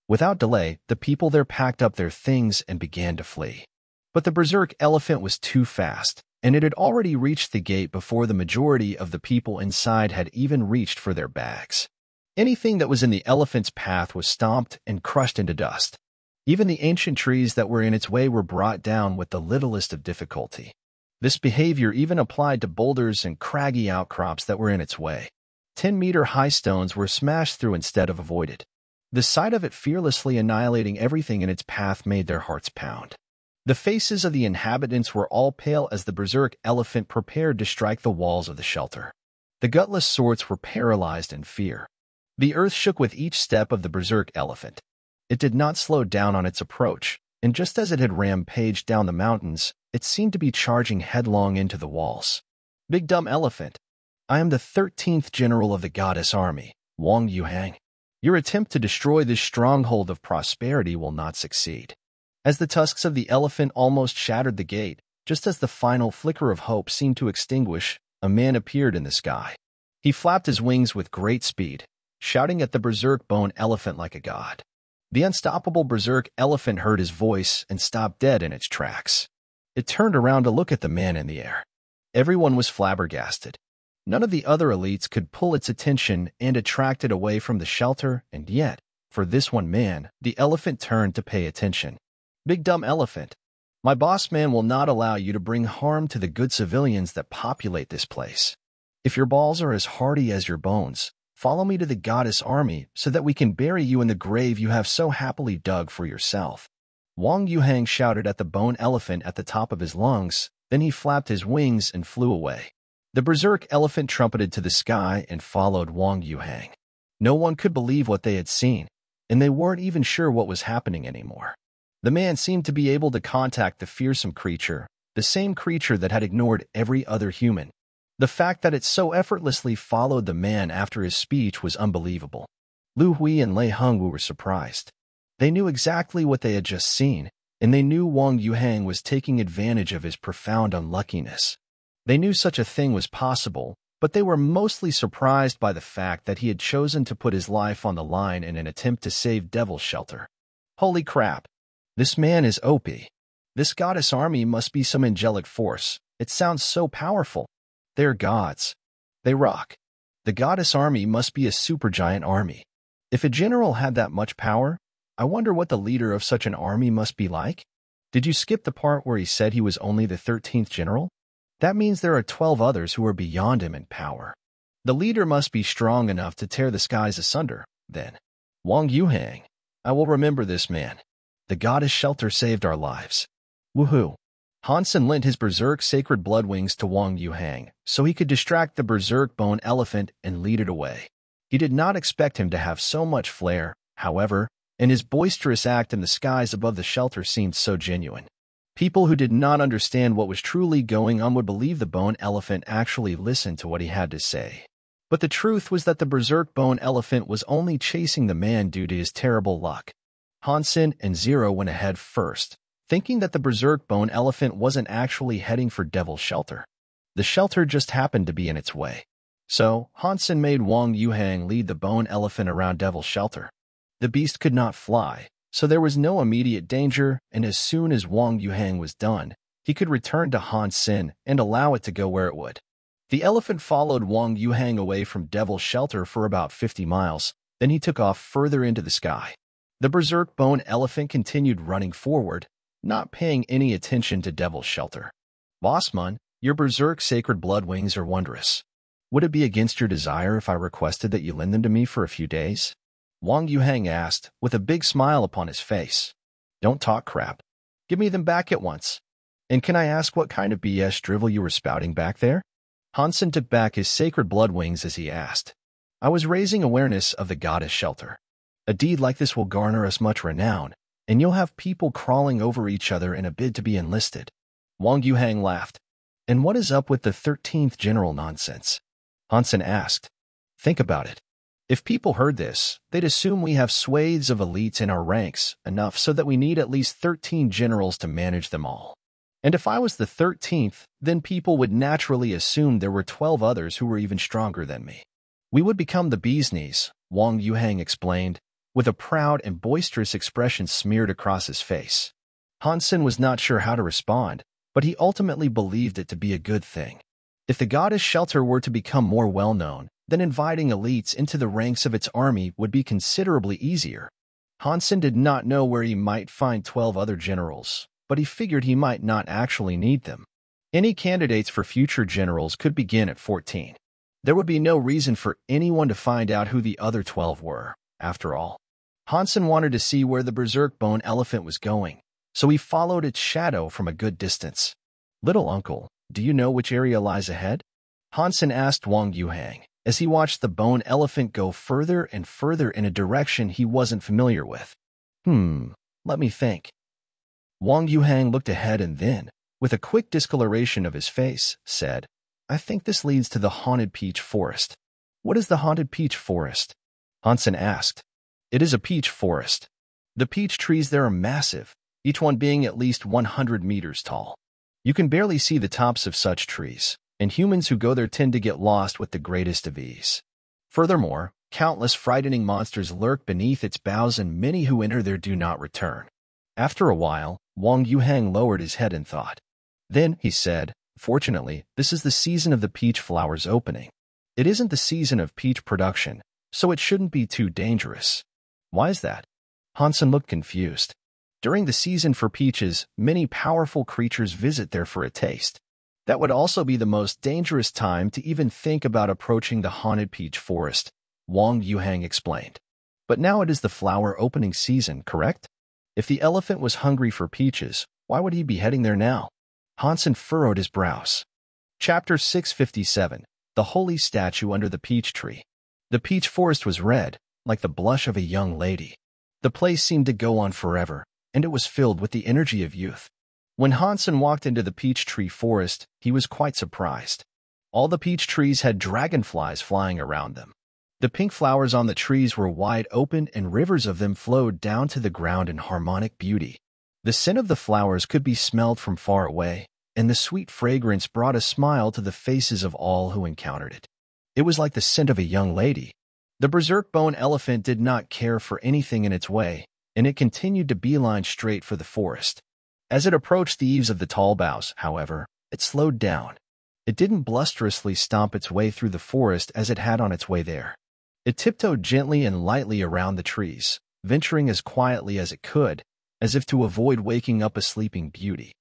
Without delay, the people there packed up their things and began to flee. But the berserk elephant was too fast, and it had already reached the gate before the majority of the people inside had even reached for their bags. Anything that was in the elephant's path was stomped and crushed into dust. Even the ancient trees that were in its way were brought down with the littlest of difficulty. This behavior even applied to boulders and craggy outcrops that were in its way. Ten-meter-high stones were smashed through instead of avoided. The sight of it fearlessly annihilating everything in its path made their hearts pound. The faces of the inhabitants were all pale as the berserk elephant prepared to strike the walls of the shelter. The gutless sorts were paralyzed in fear. The earth shook with each step of the berserk elephant. It did not slow down on its approach, and just as it had rampaged down the mountains, it seemed to be charging headlong into the walls. Big Dumb Elephant, I am the 13th General of the Goddess Army, Wang Yuhang. Your attempt to destroy this stronghold of prosperity will not succeed. As the tusks of the elephant almost shattered the gate, just as the final flicker of hope seemed to extinguish, a man appeared in the sky. He flapped his wings with great speed, shouting at the berserk bone elephant like a god. The unstoppable berserk elephant heard his voice and stopped dead in its tracks. It turned around to look at the man in the air. Everyone was flabbergasted. None of the other elites could pull its attention and attract it away from the shelter, and yet, for this one man, the elephant turned to pay attention. Big Dumb Elephant, my boss man will not allow you to bring harm to the good civilians that populate this place. If your balls are as hardy as your bones, Follow me to the goddess army so that we can bury you in the grave you have so happily dug for yourself. Wang Yuhang shouted at the bone elephant at the top of his lungs, then he flapped his wings and flew away. The berserk elephant trumpeted to the sky and followed Wang Yuhang. No one could believe what they had seen, and they weren't even sure what was happening anymore. The man seemed to be able to contact the fearsome creature, the same creature that had ignored every other human, the fact that it so effortlessly followed the man after his speech was unbelievable. Lu Hui and Lei Heng were surprised. They knew exactly what they had just seen, and they knew Wang Yuhang was taking advantage of his profound unluckiness. They knew such a thing was possible, but they were mostly surprised by the fact that he had chosen to put his life on the line in an attempt to save Devil's Shelter. Holy crap! This man is OP. This goddess army must be some angelic force. It sounds so powerful. They're gods. They rock. The goddess army must be a supergiant army. If a general had that much power, I wonder what the leader of such an army must be like? Did you skip the part where he said he was only the 13th general? That means there are 12 others who are beyond him in power. The leader must be strong enough to tear the skies asunder, then. Wang Yuhang, I will remember this man. The goddess shelter saved our lives. Woohoo! Hansen lent his berserk sacred blood wings to Wang Yuhang so he could distract the berserk bone elephant and lead it away. He did not expect him to have so much flair, however, and his boisterous act in the skies above the shelter seemed so genuine. People who did not understand what was truly going on would believe the bone elephant actually listened to what he had to say. But the truth was that the berserk bone elephant was only chasing the man due to his terrible luck. Hansen and Zero went ahead first, thinking that the berserk bone elephant wasn't actually heading for Devil's Shelter. The shelter just happened to be in its way. So, Hansen made Wang Yuhang lead the bone elephant around Devil's Shelter. The beast could not fly, so there was no immediate danger, and as soon as Wang Yuhang was done, he could return to Hansen and allow it to go where it would. The elephant followed Wang Yuhang away from Devil's Shelter for about 50 miles, then he took off further into the sky. The berserk bone elephant continued running forward, not paying any attention to Devil's Shelter. Bossman, your berserk sacred blood wings are wondrous. Would it be against your desire if I requested that you lend them to me for a few days? Wang Yuhang asked, with a big smile upon his face. Don't talk crap. Give me them back at once. And can I ask what kind of BS drivel you were spouting back there? Hansen took back his sacred blood wings as he asked. I was raising awareness of the goddess shelter. A deed like this will garner us much renown, and you'll have people crawling over each other in a bid to be enlisted. Wang Yuhang laughed. And what is up with the 13th general nonsense? Hansen asked. Think about it. If people heard this, they'd assume we have swathes of elites in our ranks, enough so that we need at least 13 generals to manage them all. And if I was the 13th, then people would naturally assume there were 12 others who were even stronger than me. We would become the bee's knees, Wang Yuhang explained, with a proud and boisterous expression smeared across his face. Hansen was not sure how to respond, but he ultimately believed it to be a good thing. If the goddess shelter were to become more well-known, then inviting elites into the ranks of its army would be considerably easier. Hansen did not know where he might find 12 other generals, but he figured he might not actually need them. Any candidates for future generals could begin at 14. There would be no reason for anyone to find out who the other 12 were, after all. Hansen wanted to see where the berserk bone elephant was going, so he followed its shadow from a good distance. Little uncle, do you know which area lies ahead? Hansen asked Wang Yuhang as he watched the bone elephant go further and further in a direction he wasn't familiar with. Hmm, let me think. Wang Yuhang looked ahead and then, with a quick discoloration of his face, said, I think this leads to the Haunted Peach Forest. What is the Haunted Peach Forest? Hansen asked. It is a peach forest. The peach trees there are massive, each one being at least 100 meters tall. You can barely see the tops of such trees and humans who go there tend to get lost with the greatest of ease. Furthermore, countless frightening monsters lurk beneath its boughs and many who enter there do not return. After a while, Wang Yuhang lowered his head in thought. Then, he said, Fortunately, this is the season of the peach flowers opening. It isn't the season of peach production, so it shouldn't be too dangerous. Why is that? Hansen looked confused. During the season for peaches, many powerful creatures visit there for a taste. That would also be the most dangerous time to even think about approaching the haunted peach forest, Wang Yuhang explained. But now it is the flower opening season, correct? If the elephant was hungry for peaches, why would he be heading there now? Hansen furrowed his brows. Chapter 657 The Holy Statue Under the Peach Tree The peach forest was red, like the blush of a young lady. The place seemed to go on forever, and it was filled with the energy of youth. When Hansen walked into the peach tree forest, he was quite surprised. All the peach trees had dragonflies flying around them. The pink flowers on the trees were wide open and rivers of them flowed down to the ground in harmonic beauty. The scent of the flowers could be smelled from far away, and the sweet fragrance brought a smile to the faces of all who encountered it. It was like the scent of a young lady. The berserk bone elephant did not care for anything in its way, and it continued to beeline straight for the forest. As it approached the eaves of the tall boughs, however, it slowed down. It didn't blusterously stomp its way through the forest as it had on its way there. It tiptoed gently and lightly around the trees, venturing as quietly as it could, as if to avoid waking up a sleeping beauty.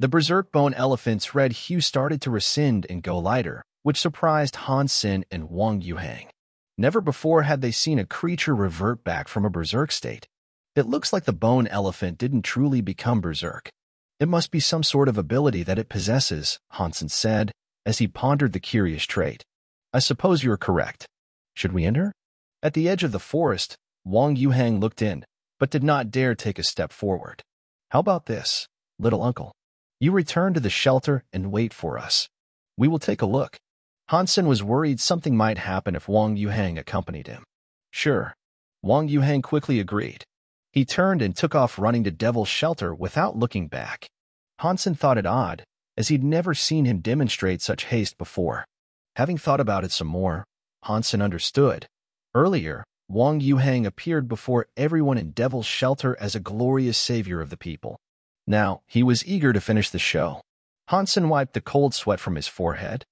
The berserk bone elephant's red hue started to rescind and go lighter, which surprised Hansen and Wang Yuhang. Never before had they seen a creature revert back from a berserk state. It looks like the bone elephant didn't truly become berserk. It must be some sort of ability that it possesses, Hansen said, as he pondered the curious trait. I suppose you're correct. Should we enter? At the edge of the forest, Wang Yuhang looked in, but did not dare take a step forward. How about this, little uncle? You return to the shelter and wait for us. We will take a look. Hansen was worried something might happen if Wang Yuhang accompanied him. Sure. Wang Yuhang quickly agreed. He turned and took off running to Devil's Shelter without looking back. Hansen thought it odd, as he'd never seen him demonstrate such haste before. Having thought about it some more, Hansen understood. Earlier, Wang Yuhang appeared before everyone in Devil's Shelter as a glorious savior of the people. Now, he was eager to finish the show. Hansen wiped the cold sweat from his forehead.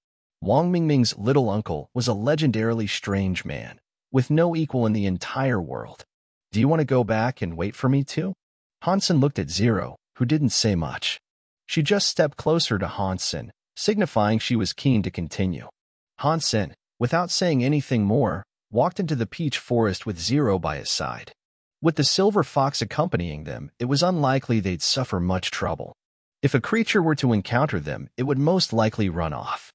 Wang Mingming's little uncle was a legendarily strange man, with no equal in the entire world. Do you want to go back and wait for me too? Hansen looked at Zero, who didn't say much. She just stepped closer to Hansen, signifying she was keen to continue. Hansen, without saying anything more, walked into the peach forest with Zero by his side. With the silver fox accompanying them, it was unlikely they'd suffer much trouble. If a creature were to encounter them, it would most likely run off.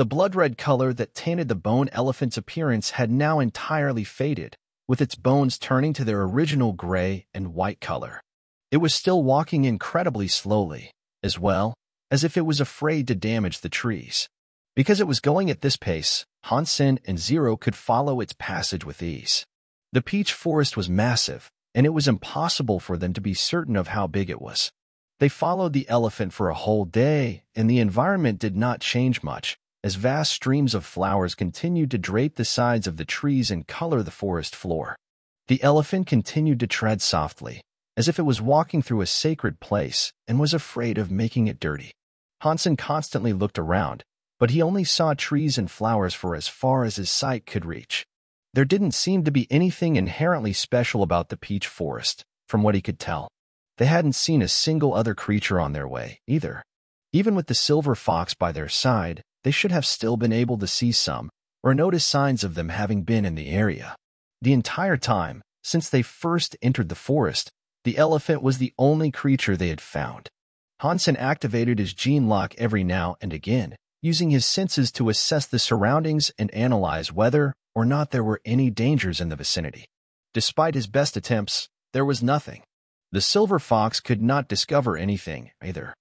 The blood-red color that tainted the bone elephant's appearance had now entirely faded, with its bones turning to their original gray and white color. It was still walking incredibly slowly, as well as if it was afraid to damage the trees. Because it was going at this pace, Hansen and Zero could follow its passage with ease. The peach forest was massive, and it was impossible for them to be certain of how big it was. They followed the elephant for a whole day, and the environment did not change much, as vast streams of flowers continued to drape the sides of the trees and color the forest floor. The elephant continued to tread softly, as if it was walking through a sacred place and was afraid of making it dirty. Hansen constantly looked around, but he only saw trees and flowers for as far as his sight could reach. There didn't seem to be anything inherently special about the peach forest, from what he could tell. They hadn't seen a single other creature on their way, either. Even with the silver fox by their side, they should have still been able to see some or notice signs of them having been in the area. The entire time, since they first entered the forest, the elephant was the only creature they had found. Hansen activated his gene lock every now and again, using his senses to assess the surroundings and analyze whether or not there were any dangers in the vicinity. Despite his best attempts, there was nothing. The silver fox could not discover anything, either.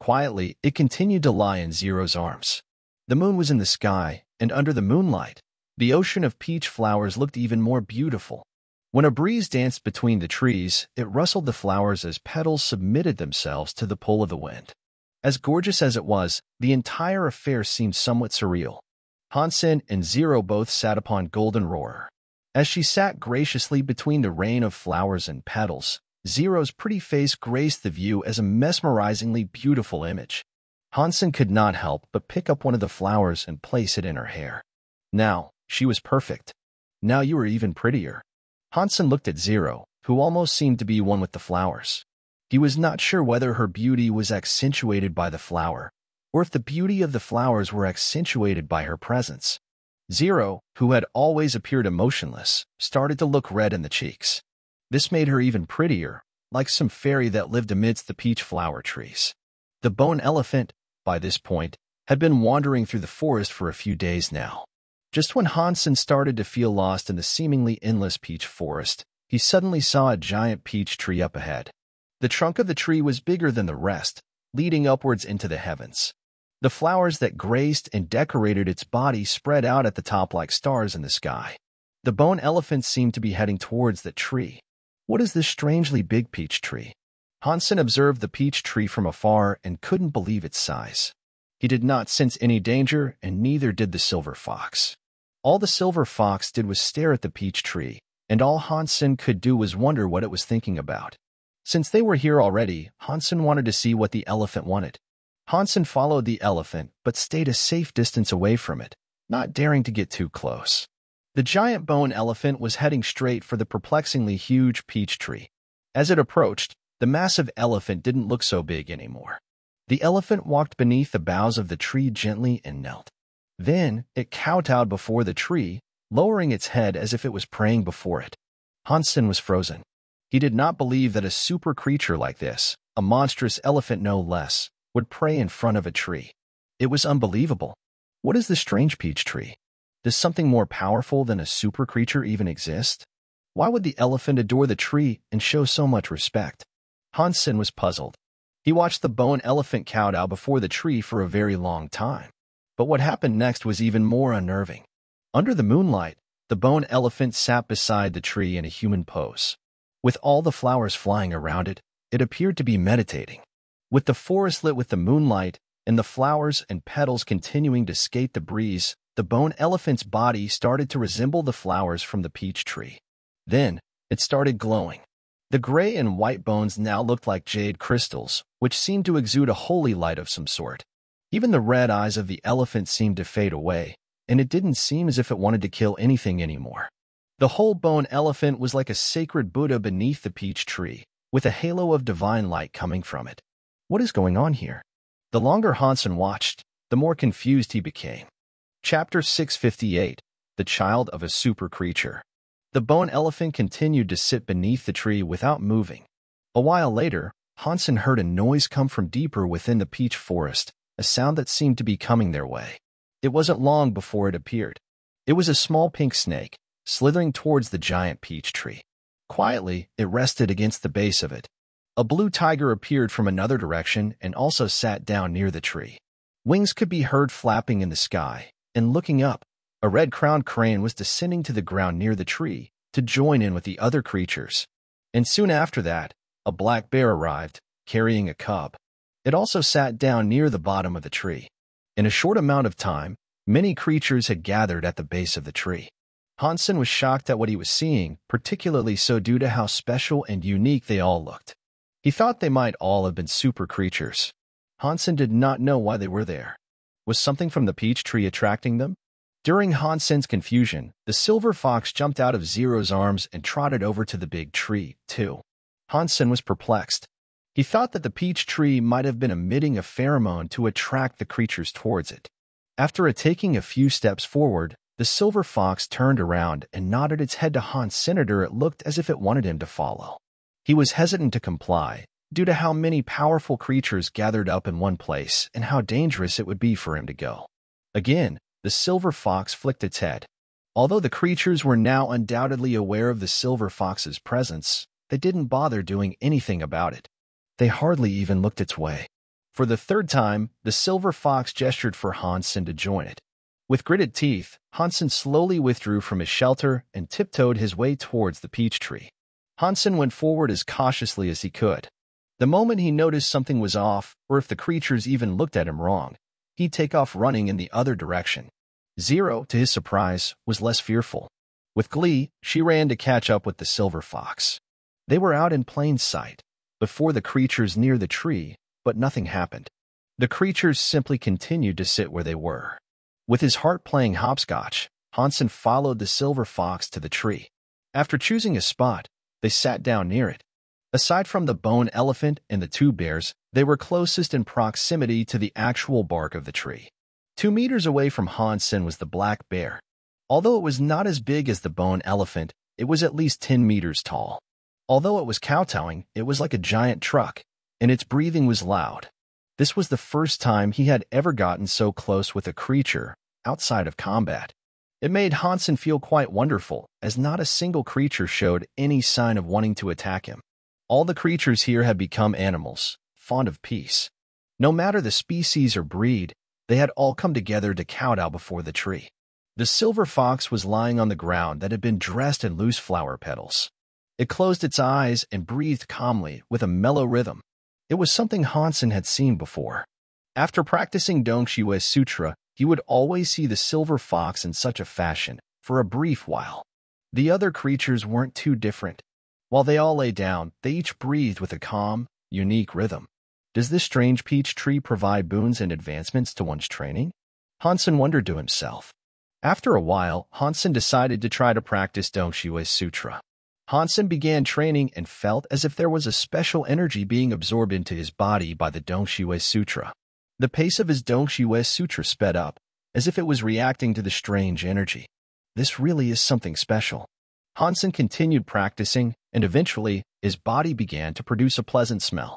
Quietly, it continued to lie in Zero's arms. The moon was in the sky, and under the moonlight, the ocean of peach flowers looked even more beautiful. When a breeze danced between the trees, it rustled the flowers as petals submitted themselves to the pull of the wind. As gorgeous as it was, the entire affair seemed somewhat surreal. Hansen and Zero both sat upon Golden Roar. As she sat graciously between the rain of flowers and petals, Zero's pretty face graced the view as a mesmerizingly beautiful image. Hansen could not help but pick up one of the flowers and place it in her hair. Now, she was perfect. Now you were even prettier. Hansen looked at Zero, who almost seemed to be one with the flowers. He was not sure whether her beauty was accentuated by the flower, or if the beauty of the flowers were accentuated by her presence. Zero, who had always appeared emotionless, started to look red in the cheeks. This made her even prettier, like some fairy that lived amidst the peach flower trees. The bone elephant, by this point, had been wandering through the forest for a few days now. Just when Hansen started to feel lost in the seemingly endless peach forest, he suddenly saw a giant peach tree up ahead. The trunk of the tree was bigger than the rest, leading upwards into the heavens. The flowers that graced and decorated its body spread out at the top like stars in the sky. The bone elephant seemed to be heading towards the tree. What is this strangely big peach tree? Hansen observed the peach tree from afar and couldn't believe its size. He did not sense any danger, and neither did the silver fox. All the silver fox did was stare at the peach tree, and all Hansen could do was wonder what it was thinking about. Since they were here already, Hansen wanted to see what the elephant wanted. Hansen followed the elephant, but stayed a safe distance away from it, not daring to get too close. The giant bone elephant was heading straight for the perplexingly huge peach tree. As it approached, the massive elephant didn't look so big anymore. The elephant walked beneath the boughs of the tree gently and knelt. Then it kowtowed before the tree, lowering its head as if it was praying before it. Hansen was frozen. He did not believe that a super creature like this, a monstrous elephant no less, would pray in front of a tree. It was unbelievable. What is this strange peach tree? Does something more powerful than a super creature even exist? Why would the elephant adore the tree and show so much respect? Hansen was puzzled. He watched the bone elephant kowtow before the tree for a very long time. But what happened next was even more unnerving. Under the moonlight, the bone elephant sat beside the tree in a human pose. With all the flowers flying around it, it appeared to be meditating. With the forest lit with the moonlight and the flowers and petals continuing to skate the breeze, the bone elephant's body started to resemble the flowers from the peach tree. Then, it started glowing. The gray and white bones now looked like jade crystals, which seemed to exude a holy light of some sort. Even the red eyes of the elephant seemed to fade away, and it didn't seem as if it wanted to kill anything anymore. The whole bone elephant was like a sacred Buddha beneath the peach tree, with a halo of divine light coming from it. What is going on here? The longer Hansen watched, the more confused he became. Chapter 658 The Child of a Super Creature The bone elephant continued to sit beneath the tree without moving. A while later, Hansen heard a noise come from deeper within the peach forest, a sound that seemed to be coming their way. It wasn't long before it appeared. It was a small pink snake, slithering towards the giant peach tree. Quietly, it rested against the base of it. A blue tiger appeared from another direction and also sat down near the tree. Wings could be heard flapping in the sky, and looking up, a red-crowned crane was descending to the ground near the tree to join in with the other creatures. And soon after that, a black bear arrived, carrying a cub. It also sat down near the bottom of the tree. In a short amount of time, many creatures had gathered at the base of the tree. Hansen was shocked at what he was seeing, particularly so due to how special and unique they all looked. He thought they might all have been super creatures. Hansen did not know why they were there. Was something from the peach tree attracting them? During Hansen's confusion, the silver fox jumped out of Zero's arms and trotted over to the big tree, too. Hansen was perplexed. He thought that the peach tree might have been emitting a pheromone to attract the creatures towards it. After taking a few steps forward, the silver fox turned around and nodded its head to Hans Senator. It looked as if it wanted him to follow. He was hesitant to comply, due to how many powerful creatures gathered up in one place and how dangerous it would be for him to go. Again, the silver fox flicked its head. Although the creatures were now undoubtedly aware of the silver fox's presence, they didn't bother doing anything about it. They hardly even looked its way. For the third time, the silver fox gestured for Hansen to join it. With gritted teeth, Hansen slowly withdrew from his shelter and tiptoed his way towards the peach tree. Hansen went forward as cautiously as he could. The moment he noticed something was off, or if the creatures even looked at him wrong, he'd take off running in the other direction. Zero, to his surprise, was less fearful. With glee, she ran to catch up with the silver fox. They were out in plain sight, before the creatures near the tree, but nothing happened. The creatures simply continued to sit where they were. With his heart playing hopscotch, Hansen followed the silver fox to the tree. After choosing a spot, they sat down near it. Aside from the bone elephant and the two bears, they were closest in proximity to the actual bark of the tree. Two meters away from Hansen was the black bear. Although it was not as big as the bone elephant, it was at least 10 meters tall. Although it was kowtowing, it was like a giant truck, and its breathing was loud. This was the first time he had ever gotten so close with a creature outside of combat. It made Hansen feel quite wonderful, as not a single creature showed any sign of wanting to attack him. All the creatures here had become animals, fond of peace. No matter the species or breed, they had all come together to kowtow before the tree. The silver fox was lying on the ground that had been dressed in loose flower petals. It closed its eyes and breathed calmly with a mellow rhythm. It was something Hansen had seen before. After practicing Dongxuan Sutra, he would always see the silver fox in such a fashion, for a brief while. The other creatures weren't too different. While they all lay down, they each breathed with a calm, unique rhythm. Does this strange peach tree provide boons and advancements to one's training? Hansen wondered to himself. After a while, Hansen decided to try to practice Dongxuan Sutra. Hansen began training and felt as if there was a special energy being absorbed into his body by the Dongxuan Sutra. The pace of his Dongxuan Sutra sped up, as if it was reacting to the strange energy. This really is something special. Hansen continued practicing, and eventually, his body began to produce a pleasant smell.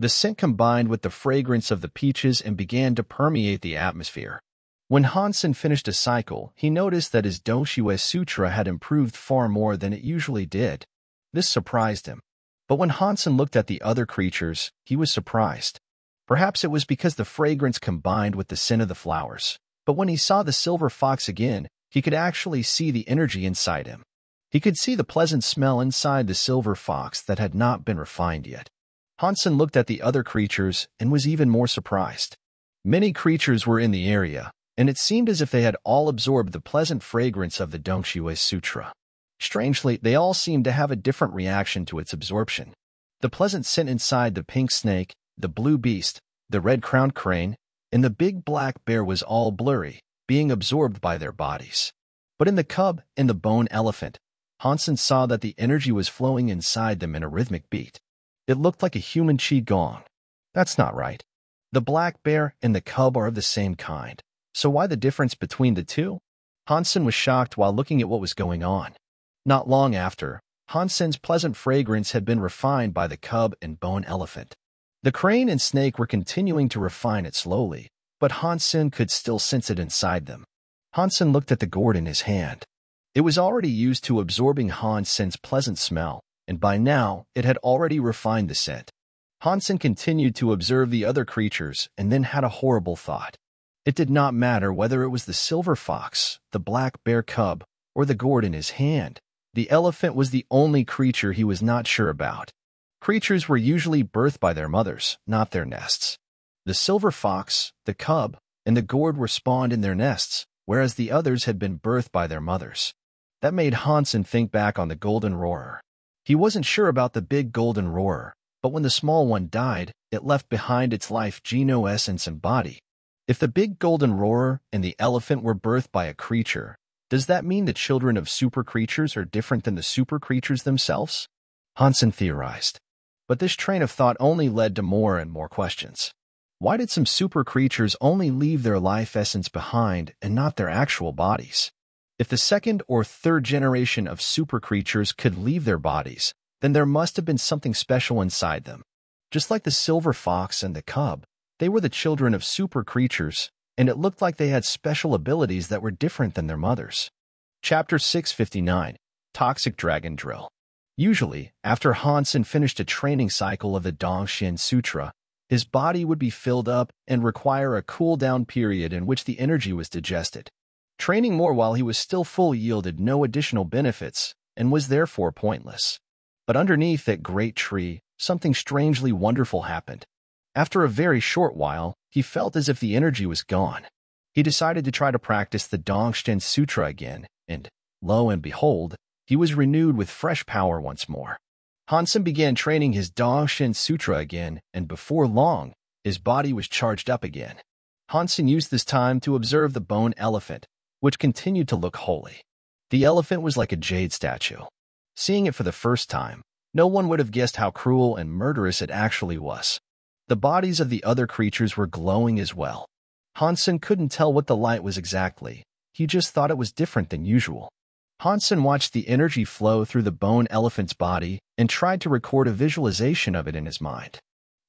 The scent combined with the fragrance of the peaches and began to permeate the atmosphere. When Hansen finished a cycle, he noticed that his Dongxuan Sutra had improved far more than it usually did. This surprised him. But when Hansen looked at the other creatures, he was surprised. Perhaps it was because the fragrance combined with the scent of the flowers. But when he saw the silver fox again, he could actually see the energy inside him. He could see the pleasant smell inside the silver fox that had not been refined yet. Hansen looked at the other creatures and was even more surprised. Many creatures were in the area, and it seemed as if they had all absorbed the pleasant fragrance of the Dongxuan Sutra. Strangely, they all seemed to have a different reaction to its absorption. The pleasant scent inside the pink snake, the blue beast, the red-crowned crane, and the big black bear was all blurry, being absorbed by their bodies. But in the cub and the bone elephant, Hansen saw that the energy was flowing inside them in a rhythmic beat. It looked like a human qi gong. That's not right. The black bear and the cub are of the same kind, so why the difference between the two? Hansen was shocked while looking at what was going on. Not long after, Hansen's pleasant fragrance had been refined by the cub and bone elephant. The crane and snake were continuing to refine it slowly, but Hansen could still sense it inside them. Hansen looked at the gourd in his hand. It was already used to absorbing Hansen's pleasant smell, and by now it had already refined the scent. Hansen continued to observe the other creatures and then had a horrible thought. It did not matter whether it was the silver fox, the black bear cub, or the gourd in his hand. The elephant was the only creature he was not sure about. Creatures were usually birthed by their mothers, not their nests. The silver fox, the cub, and the gourd were spawned in their nests, whereas the others had been birthed by their mothers. That made Hansen think back on the golden roarer. He wasn't sure about the big golden roarer, but when the small one died, it left behind its life geno essence and body. If the big golden roarer and the elephant were birthed by a creature, does that mean the children of super creatures are different than the super creatures themselves? Hansen theorized. But this train of thought only led to more and more questions. Why did some super creatures only leave their life essence behind and not their actual bodies? If the second or third generation of super creatures could leave their bodies, then there must have been something special inside them. Just like the silver fox and the cub, they were the children of super creatures, and it looked like they had special abilities that were different than their mothers. Chapter 659 Toxic Dragon Drill Usually, after Hansen finished a training cycle of the Dongxuan Sutra, his body would be filled up and require a cool-down period in which the energy was digested. Training more while he was still full yielded no additional benefits and was therefore pointless. But underneath that great tree, something strangely wonderful happened. After a very short while, he felt as if the energy was gone. He decided to try to practice the Dongxuan Sutra again, and, lo and behold, he was renewed with fresh power once more. Hansen began training his Dongxuan Sutra again, and before long, his body was charged up again. Hansen used this time to observe the bone elephant, which continued to look holy. The elephant was like a jade statue. Seeing it for the first time, no one would have guessed how cruel and murderous it actually was. The bodies of the other creatures were glowing as well. Hansen couldn't tell what the light was exactly. He just thought it was different than usual. Hansen watched the energy flow through the bone elephant's body and tried to record a visualization of it in his mind.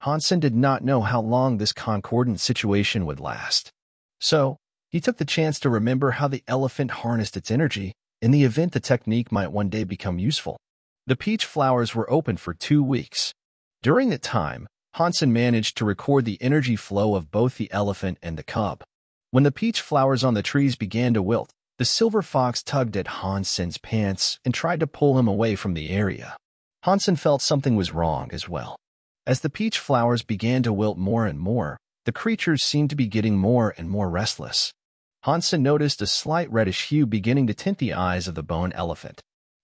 Hansen did not know how long this concordant situation would last. So, he took the chance to remember how the elephant harnessed its energy in the event the technique might one day become useful. The peach flowers were open for two weeks. During that time, Hansen managed to record the energy flow of both the elephant and the cub. When the peach flowers on the trees began to wilt, the silver fox tugged at Hansen's pants and tried to pull him away from the area. Hansen felt something was wrong as well. As the peach flowers began to wilt more and more, the creatures seemed to be getting more and more restless. Hansen noticed a slight reddish hue beginning to tint the eyes of the bone elephant.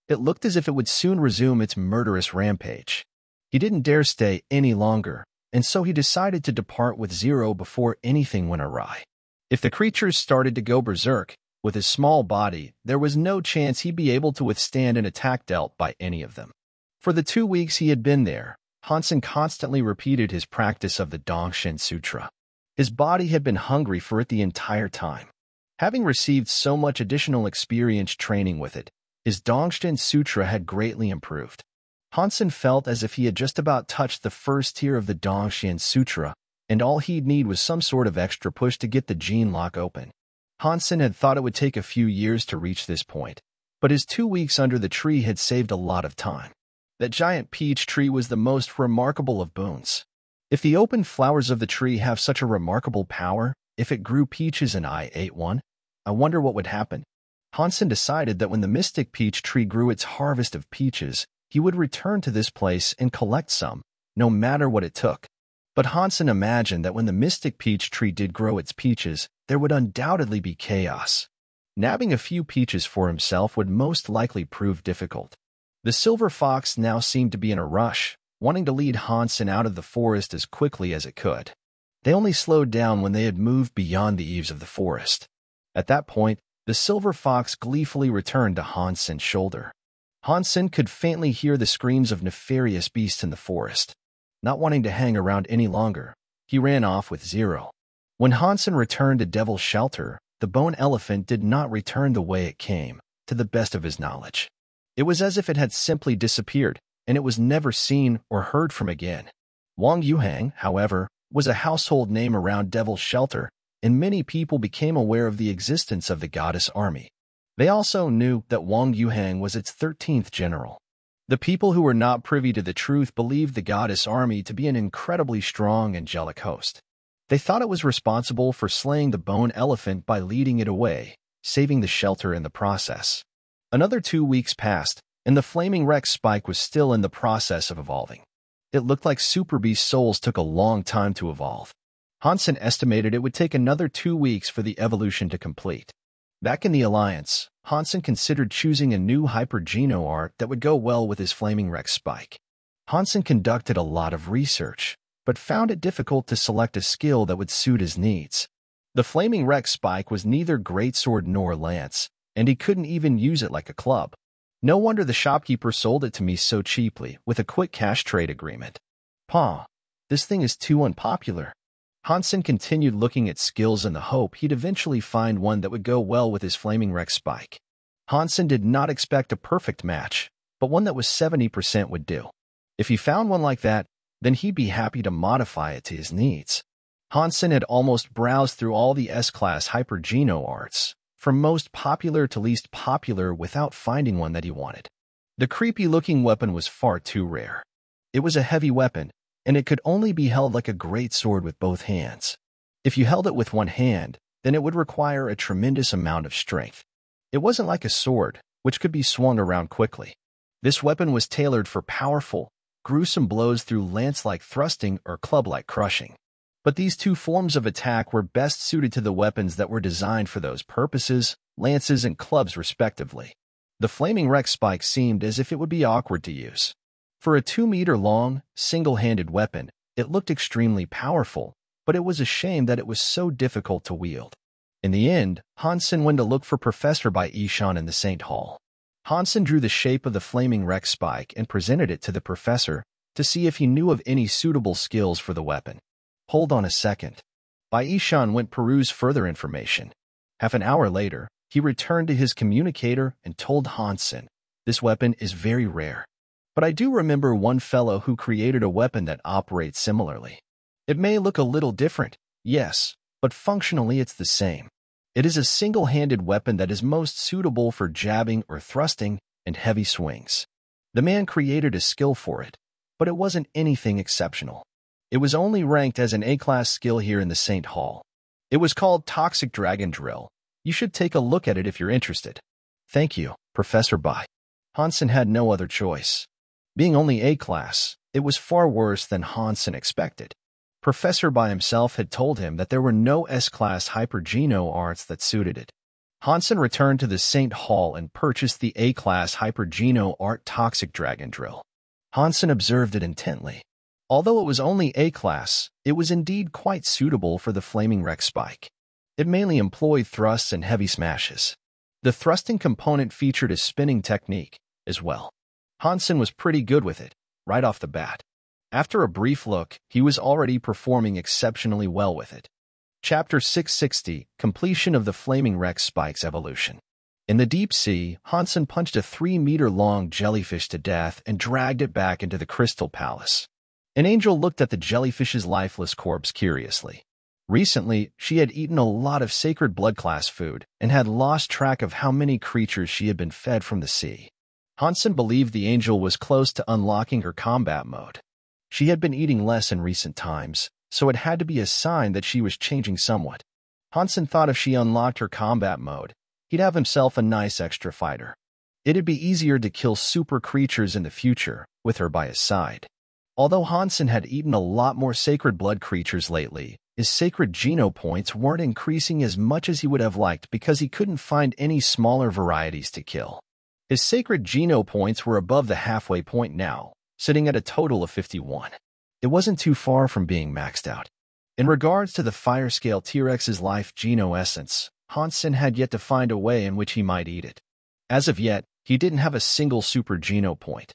It looked as if it would soon resume its murderous rampage. He didn't dare stay any longer, and so he decided to depart with Zero before anything went awry. If the creatures started to go berserk, with his small body, there was no chance he'd be able to withstand an attack dealt by any of them. For the two weeks he had been there, Hansen constantly repeated his practice of the Dongxuan Sutra. His body had been hungry for it the entire time. Having received so much additional experience training with it, his Dongxuan Sutra had greatly improved. Hansen felt as if he had just about touched the first tier of the Dongxuan Sutra, and all he'd need was some sort of extra push to get the gene lock open. Hansen had thought it would take a few years to reach this point, but his two weeks under the tree had saved a lot of time. That giant peach tree was the most remarkable of boons. If the open flowers of the tree have such a remarkable power, if it grew peaches and I ate one, I wonder what would happen. Hansen decided that when the mystic peach tree grew its harvest of peaches, he would return to this place and collect some, no matter what it took. But Hansen imagined that when the mystic peach tree did grow its peaches, there would undoubtedly be chaos. Nabbing a few peaches for himself would most likely prove difficult. The silver fox now seemed to be in a rush, wanting to lead Hansen out of the forest as quickly as it could. They only slowed down when they had moved beyond the eaves of the forest. At that point, the silver fox gleefully returned to Hansen's shoulder. Hansen could faintly hear the screams of nefarious beasts in the forest. Not wanting to hang around any longer, he ran off with Zero. When Hansen returned to Devil's Shelter, the bone elephant did not return the way it came, to the best of his knowledge. It was as if it had simply disappeared, and it was never seen or heard from again. Wang Yuhang, however, was a household name around Devil's Shelter, and many people became aware of the existence of the goddess army. They also knew that Wang Yuhang was its 13th general. The people who were not privy to the truth believed the goddess army to be an incredibly strong angelic host. They thought it was responsible for slaying the bone elephant by leading it away, saving the shelter in the process. Another two weeks passed, and the flaming Rex spike was still in the process of evolving. It looked like Super Beast souls took a long time to evolve. Hansen estimated it would take another two weeks for the evolution to complete. Back in the Alliance, Hansen considered choosing a new Hyper Geno art that would go well with his Flaming Rex spike. Hansen conducted a lot of research, but found it difficult to select a skill that would suit his needs. The Flaming Rex spike was neither greatsword nor lance, and he couldn't even use it like a club. No wonder the shopkeeper sold it to me so cheaply, with a quick cash trade agreement. Pa, this thing is too unpopular. Hansen continued looking at skills in the hope he'd eventually find one that would go well with his Flaming Rex spike. Hansen did not expect a perfect match, but one that was 70% would do. If he found one like that, then he'd be happy to modify it to his needs. Hansen had almost browsed through all the S-Class Hypergeno arts, from most popular to least popular without finding one that he wanted. The creepy-looking weapon was far too rare. It was a heavy weapon, and it could only be held like a great sword with both hands. If you held it with one hand, then it would require a tremendous amount of strength. It wasn't like a sword, which could be swung around quickly. This weapon was tailored for powerful, gruesome blows through lance-like thrusting or club-like crushing. But these two forms of attack were best suited to the weapons that were designed for those purposes, lances and clubs respectively. The Flaming Rex spike seemed as if it would be awkward to use. For a two-meter-long, single-handed weapon, it looked extremely powerful, but it was a shame that it was so difficult to wield. In the end, Hansen went to look for Professor Bai Ishan in the Saint Hall. Hansen drew the shape of the flaming Rex spike and presented it to the professor to see if he knew of any suitable skills for the weapon. Hold on a second. Bai Ishan went peruse further information. Half an hour later, he returned to his communicator and told Hansen, this weapon is very rare. But I do remember one fellow who created a weapon that operates similarly. It may look a little different, yes, but functionally it's the same. It is a single-handed weapon that is most suitable for jabbing or thrusting and heavy swings. The man created a skill for it, but it wasn't anything exceptional. It was only ranked as an A-class skill here in the Saint Hall. It was called Toxic Dragon Drill. You should take a look at it if you're interested. Thank you, Professor Bai. Hansen had no other choice. Being only A-class, it was far worse than Hansen expected. Professor Bai himself had told him that there were no S-class Hyper-Geno arts that suited it. Hansen returned to the St. Hall and purchased the A-class Hyper-Geno art Toxic Dragon Drill. Hansen observed it intently. Although it was only A-class, it was indeed quite suitable for the Flaming Rex spike. It mainly employed thrusts and heavy smashes. The thrusting component featured a spinning technique, as well. Hansen was pretty good with it, right off the bat. After a brief look, he was already performing exceptionally well with it. Chapter 660, Completion of the Flaming Rex Spike's Evolution. In the deep sea, Hansen punched a three-meter-long jellyfish to death and dragged it back into the Crystal Palace. An angel looked at the jellyfish's lifeless corpse curiously. Recently, she had eaten a lot of sacred blood class food and had lost track of how many creatures she had been fed from the sea. Hansen believed the angel was close to unlocking her combat mode. She had been eating less in recent times, so it had to be a sign that she was changing somewhat. Hansen thought if she unlocked her combat mode, he'd have himself a nice extra fighter. It'd be easier to kill super creatures in the future with her by his side. Although Hansen had eaten a lot more sacred blood creatures lately, his sacred geno points weren't increasing as much as he would have liked because he couldn't find any smaller varieties to kill. His sacred Geno points were above the halfway point now, sitting at a total of 51. It wasn't too far from being maxed out. In regards to the fire scale T-Rex's life geno essence, Hansen had yet to find a way in which he might eat it. As of yet, he didn't have a single super geno point.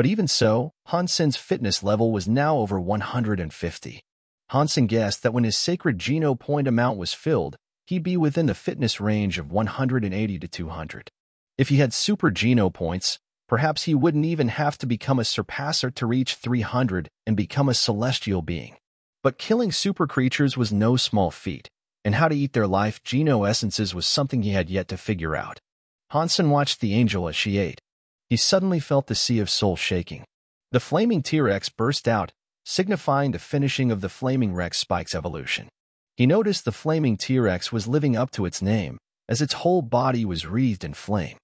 But even so, Hansen's fitness level was now over 150. Hansen guessed that when his sacred geno point amount was filled, he'd be within the fitness range of 180 to 200. If he had super geno points, perhaps he wouldn't even have to become a surpasser to reach 300 and become a celestial being. But killing super creatures was no small feat, and how to eat their life geno essences was something he had yet to figure out. Hansen watched the angel as she ate. He suddenly felt the sea of soul shaking. The flaming T-Rex burst out, signifying the finishing of the flaming Rex Spike's evolution. He noticed the flaming T-Rex was living up to its name, as its whole body was wreathed in flame.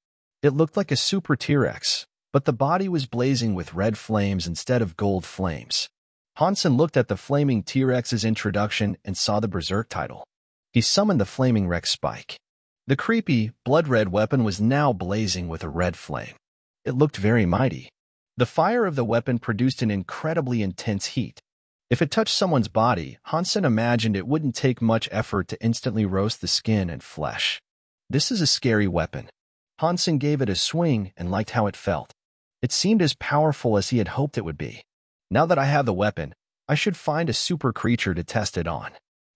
It looked like a super T-Rex, but the body was blazing with red flames instead of gold flames. Hansen looked at the flaming T-Rex's introduction and saw the Berserk title. He summoned the flaming Rex Spike. The creepy, blood-red weapon was now blazing with a red flame. It looked very mighty. The fire of the weapon produced an incredibly intense heat. If it touched someone's body, Hansen imagined it wouldn't take much effort to instantly roast the skin and flesh. This is a scary weapon. Hansen gave it a swing and liked how it felt. It seemed as powerful as he had hoped it would be. Now that I have the weapon, I should find a super creature to test it on.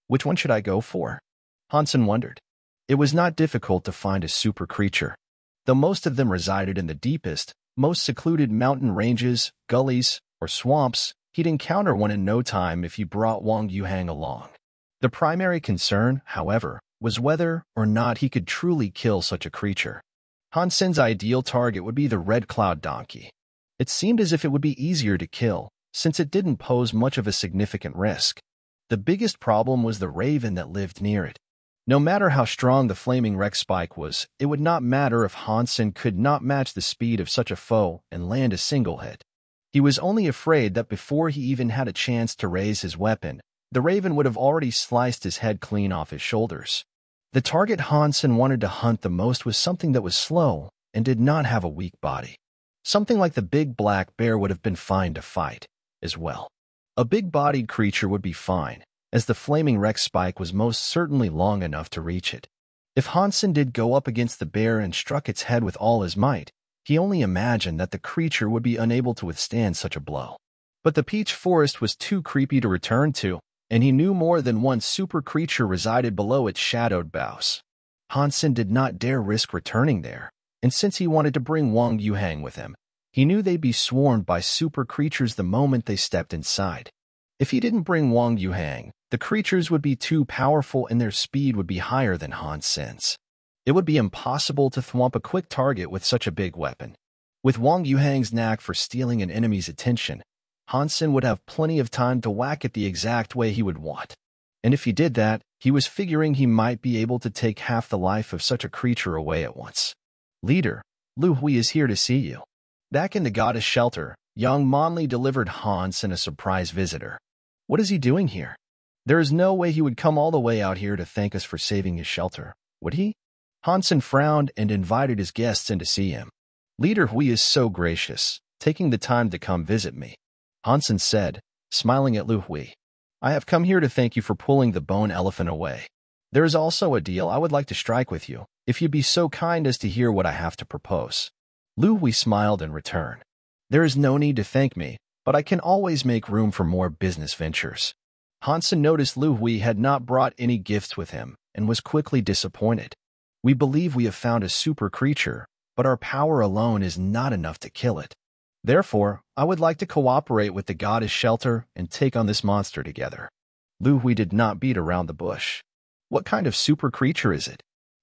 Which one should I go for? Hansen wondered. It was not difficult to find a super creature. Though most of them resided in the deepest, most secluded mountain ranges, gullies, or swamps, he'd encounter one in no time if he brought Wang Yuhang along. The primary concern, however, was whether or not he could truly kill such a creature. Hansen's ideal target would be the Red Cloud Donkey. It seemed as if it would be easier to kill, since it didn't pose much of a significant risk. The biggest problem was the raven that lived near it. No matter how strong the flaming Rex spike was, it would not matter if Hansen could not match the speed of such a foe and land a single hit. He was only afraid that before he even had a chance to raise his weapon, the raven would have already sliced his head clean off his shoulders. The target Hansen wanted to hunt the most was something that was slow and did not have a weak body. Something like the big black bear would have been fine to fight, as well. A big-bodied creature would be fine, as the flaming Rex spike was most certainly long enough to reach it. If Hansen did go up against the bear and struck its head with all his might, he only imagined that the creature would be unable to withstand such a blow. But the peach forest was too creepy to return to, and he knew more than one super creature resided below its shadowed boughs. Hansen did not dare risk returning there, and since he wanted to bring Wang Yuhang with him, he knew they'd be swarmed by super creatures the moment they stepped inside. If he didn't bring Wang Yuhang, the creatures would be too powerful and their speed would be higher than Hansen's. It would be impossible to thwomp a quick target with such a big weapon. With Wang Yuhang's knack for stealing an enemy's attention, Hansen would have plenty of time to whack it the exact way he would want. And if he did that, he was figuring he might be able to take half the life of such a creature away at once. Leader, Lu Hui is here to see you. Back in the goddess shelter, Yang Manli delivered Hansen a surprise visitor. What is he doing here? There is no way he would come all the way out here to thank us for saving his shelter, would he? Hansen frowned and invited his guests in to see him. Leader Hui is so gracious, taking the time to come visit me. Hansen said, smiling at Lu Hui. I have come here to thank you for pulling the bone elephant away. There is also a deal I would like to strike with you, if you'd be so kind as to hear what I have to propose. Lu Hui smiled in return. There is no need to thank me, but I can always make room for more business ventures. Hansen noticed Lu Hui had not brought any gifts with him and was quickly disappointed. We believe we have found a super creature, but our power alone is not enough to kill it. Therefore, I would like to cooperate with the goddess Shelter and take on this monster together. Lu Hui did not beat around the bush. What kind of super creature is it?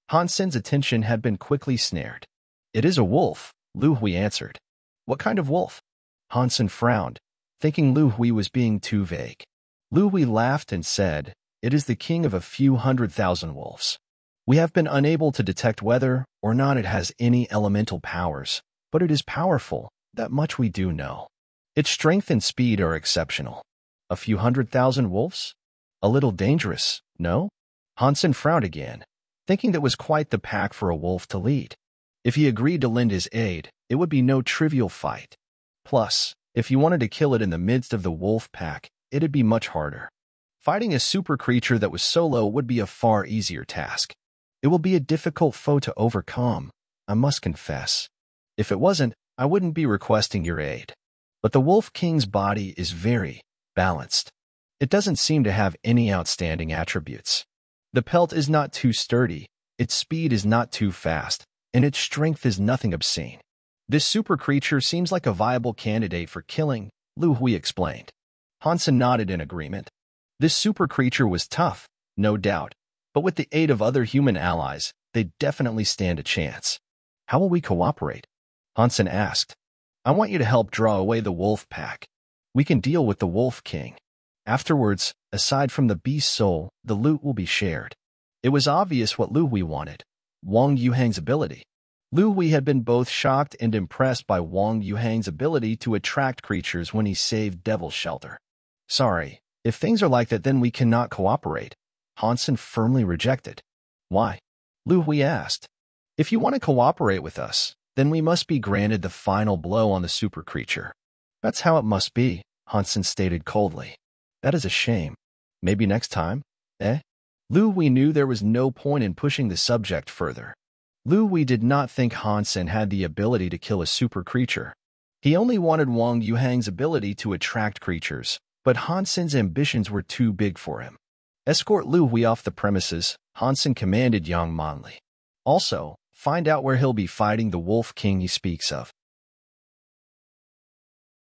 Hansen's attention had been quickly snared. It is a wolf, Lu Hui answered. What kind of wolf? Hansen frowned, thinking Lu Hui was being too vague. Hui laughed and said, It is the king of a few hundred thousand wolves. We have been unable to detect whether or not it has any elemental powers, but it is powerful, that much we do know. Its strength and speed are exceptional. A few hundred thousand wolves? A little dangerous, no? Hansen frowned again, thinking that was quite the pack for a wolf to lead. If he agreed to lend his aid, it would be no trivial fight. Plus, if you wanted to kill it in the midst of the wolf pack, it'd be much harder. Fighting a super creature that was solo would be a far easier task. It will be a difficult foe to overcome, I must confess. If it wasn't, I wouldn't be requesting your aid. But the Wolf King's body is very balanced. It doesn't seem to have any outstanding attributes. The pelt is not too sturdy, its speed is not too fast, and its strength is nothing obscene. This super creature seems like a viable candidate for killing, Lu Hui explained. Hansen nodded in agreement. This super creature was tough, no doubt, but with the aid of other human allies, they definitely stand a chance. How will we cooperate? Hansen asked. I want you to help draw away the wolf pack. We can deal with the wolf king. Afterwards, aside from the beast soul, the loot will be shared. It was obvious what Lu Hui wanted, Wang Yuhang's ability. Lu Hui had been both shocked and impressed by Wang Yuhang's ability to attract creatures when he saved Devil's Shelter. Sorry, if things are like that, then we cannot cooperate. Hansen firmly rejected. Why? Lu Hui asked. If you want to cooperate with us, then we must be granted the final blow on the super creature. That's how it must be, Hansen stated coldly. That is a shame. Maybe next time, eh? Lu Hui knew there was no point in pushing the subject further. Lu Hui did not think Hansen had the ability to kill a super creature. He only wanted Wang Yuhang's ability to attract creatures, but Hansen's ambitions were too big for him. Escort Hui off the premises, Hansen commanded Yang Manli. Also, find out where he'll be fighting the Wolf King he speaks of.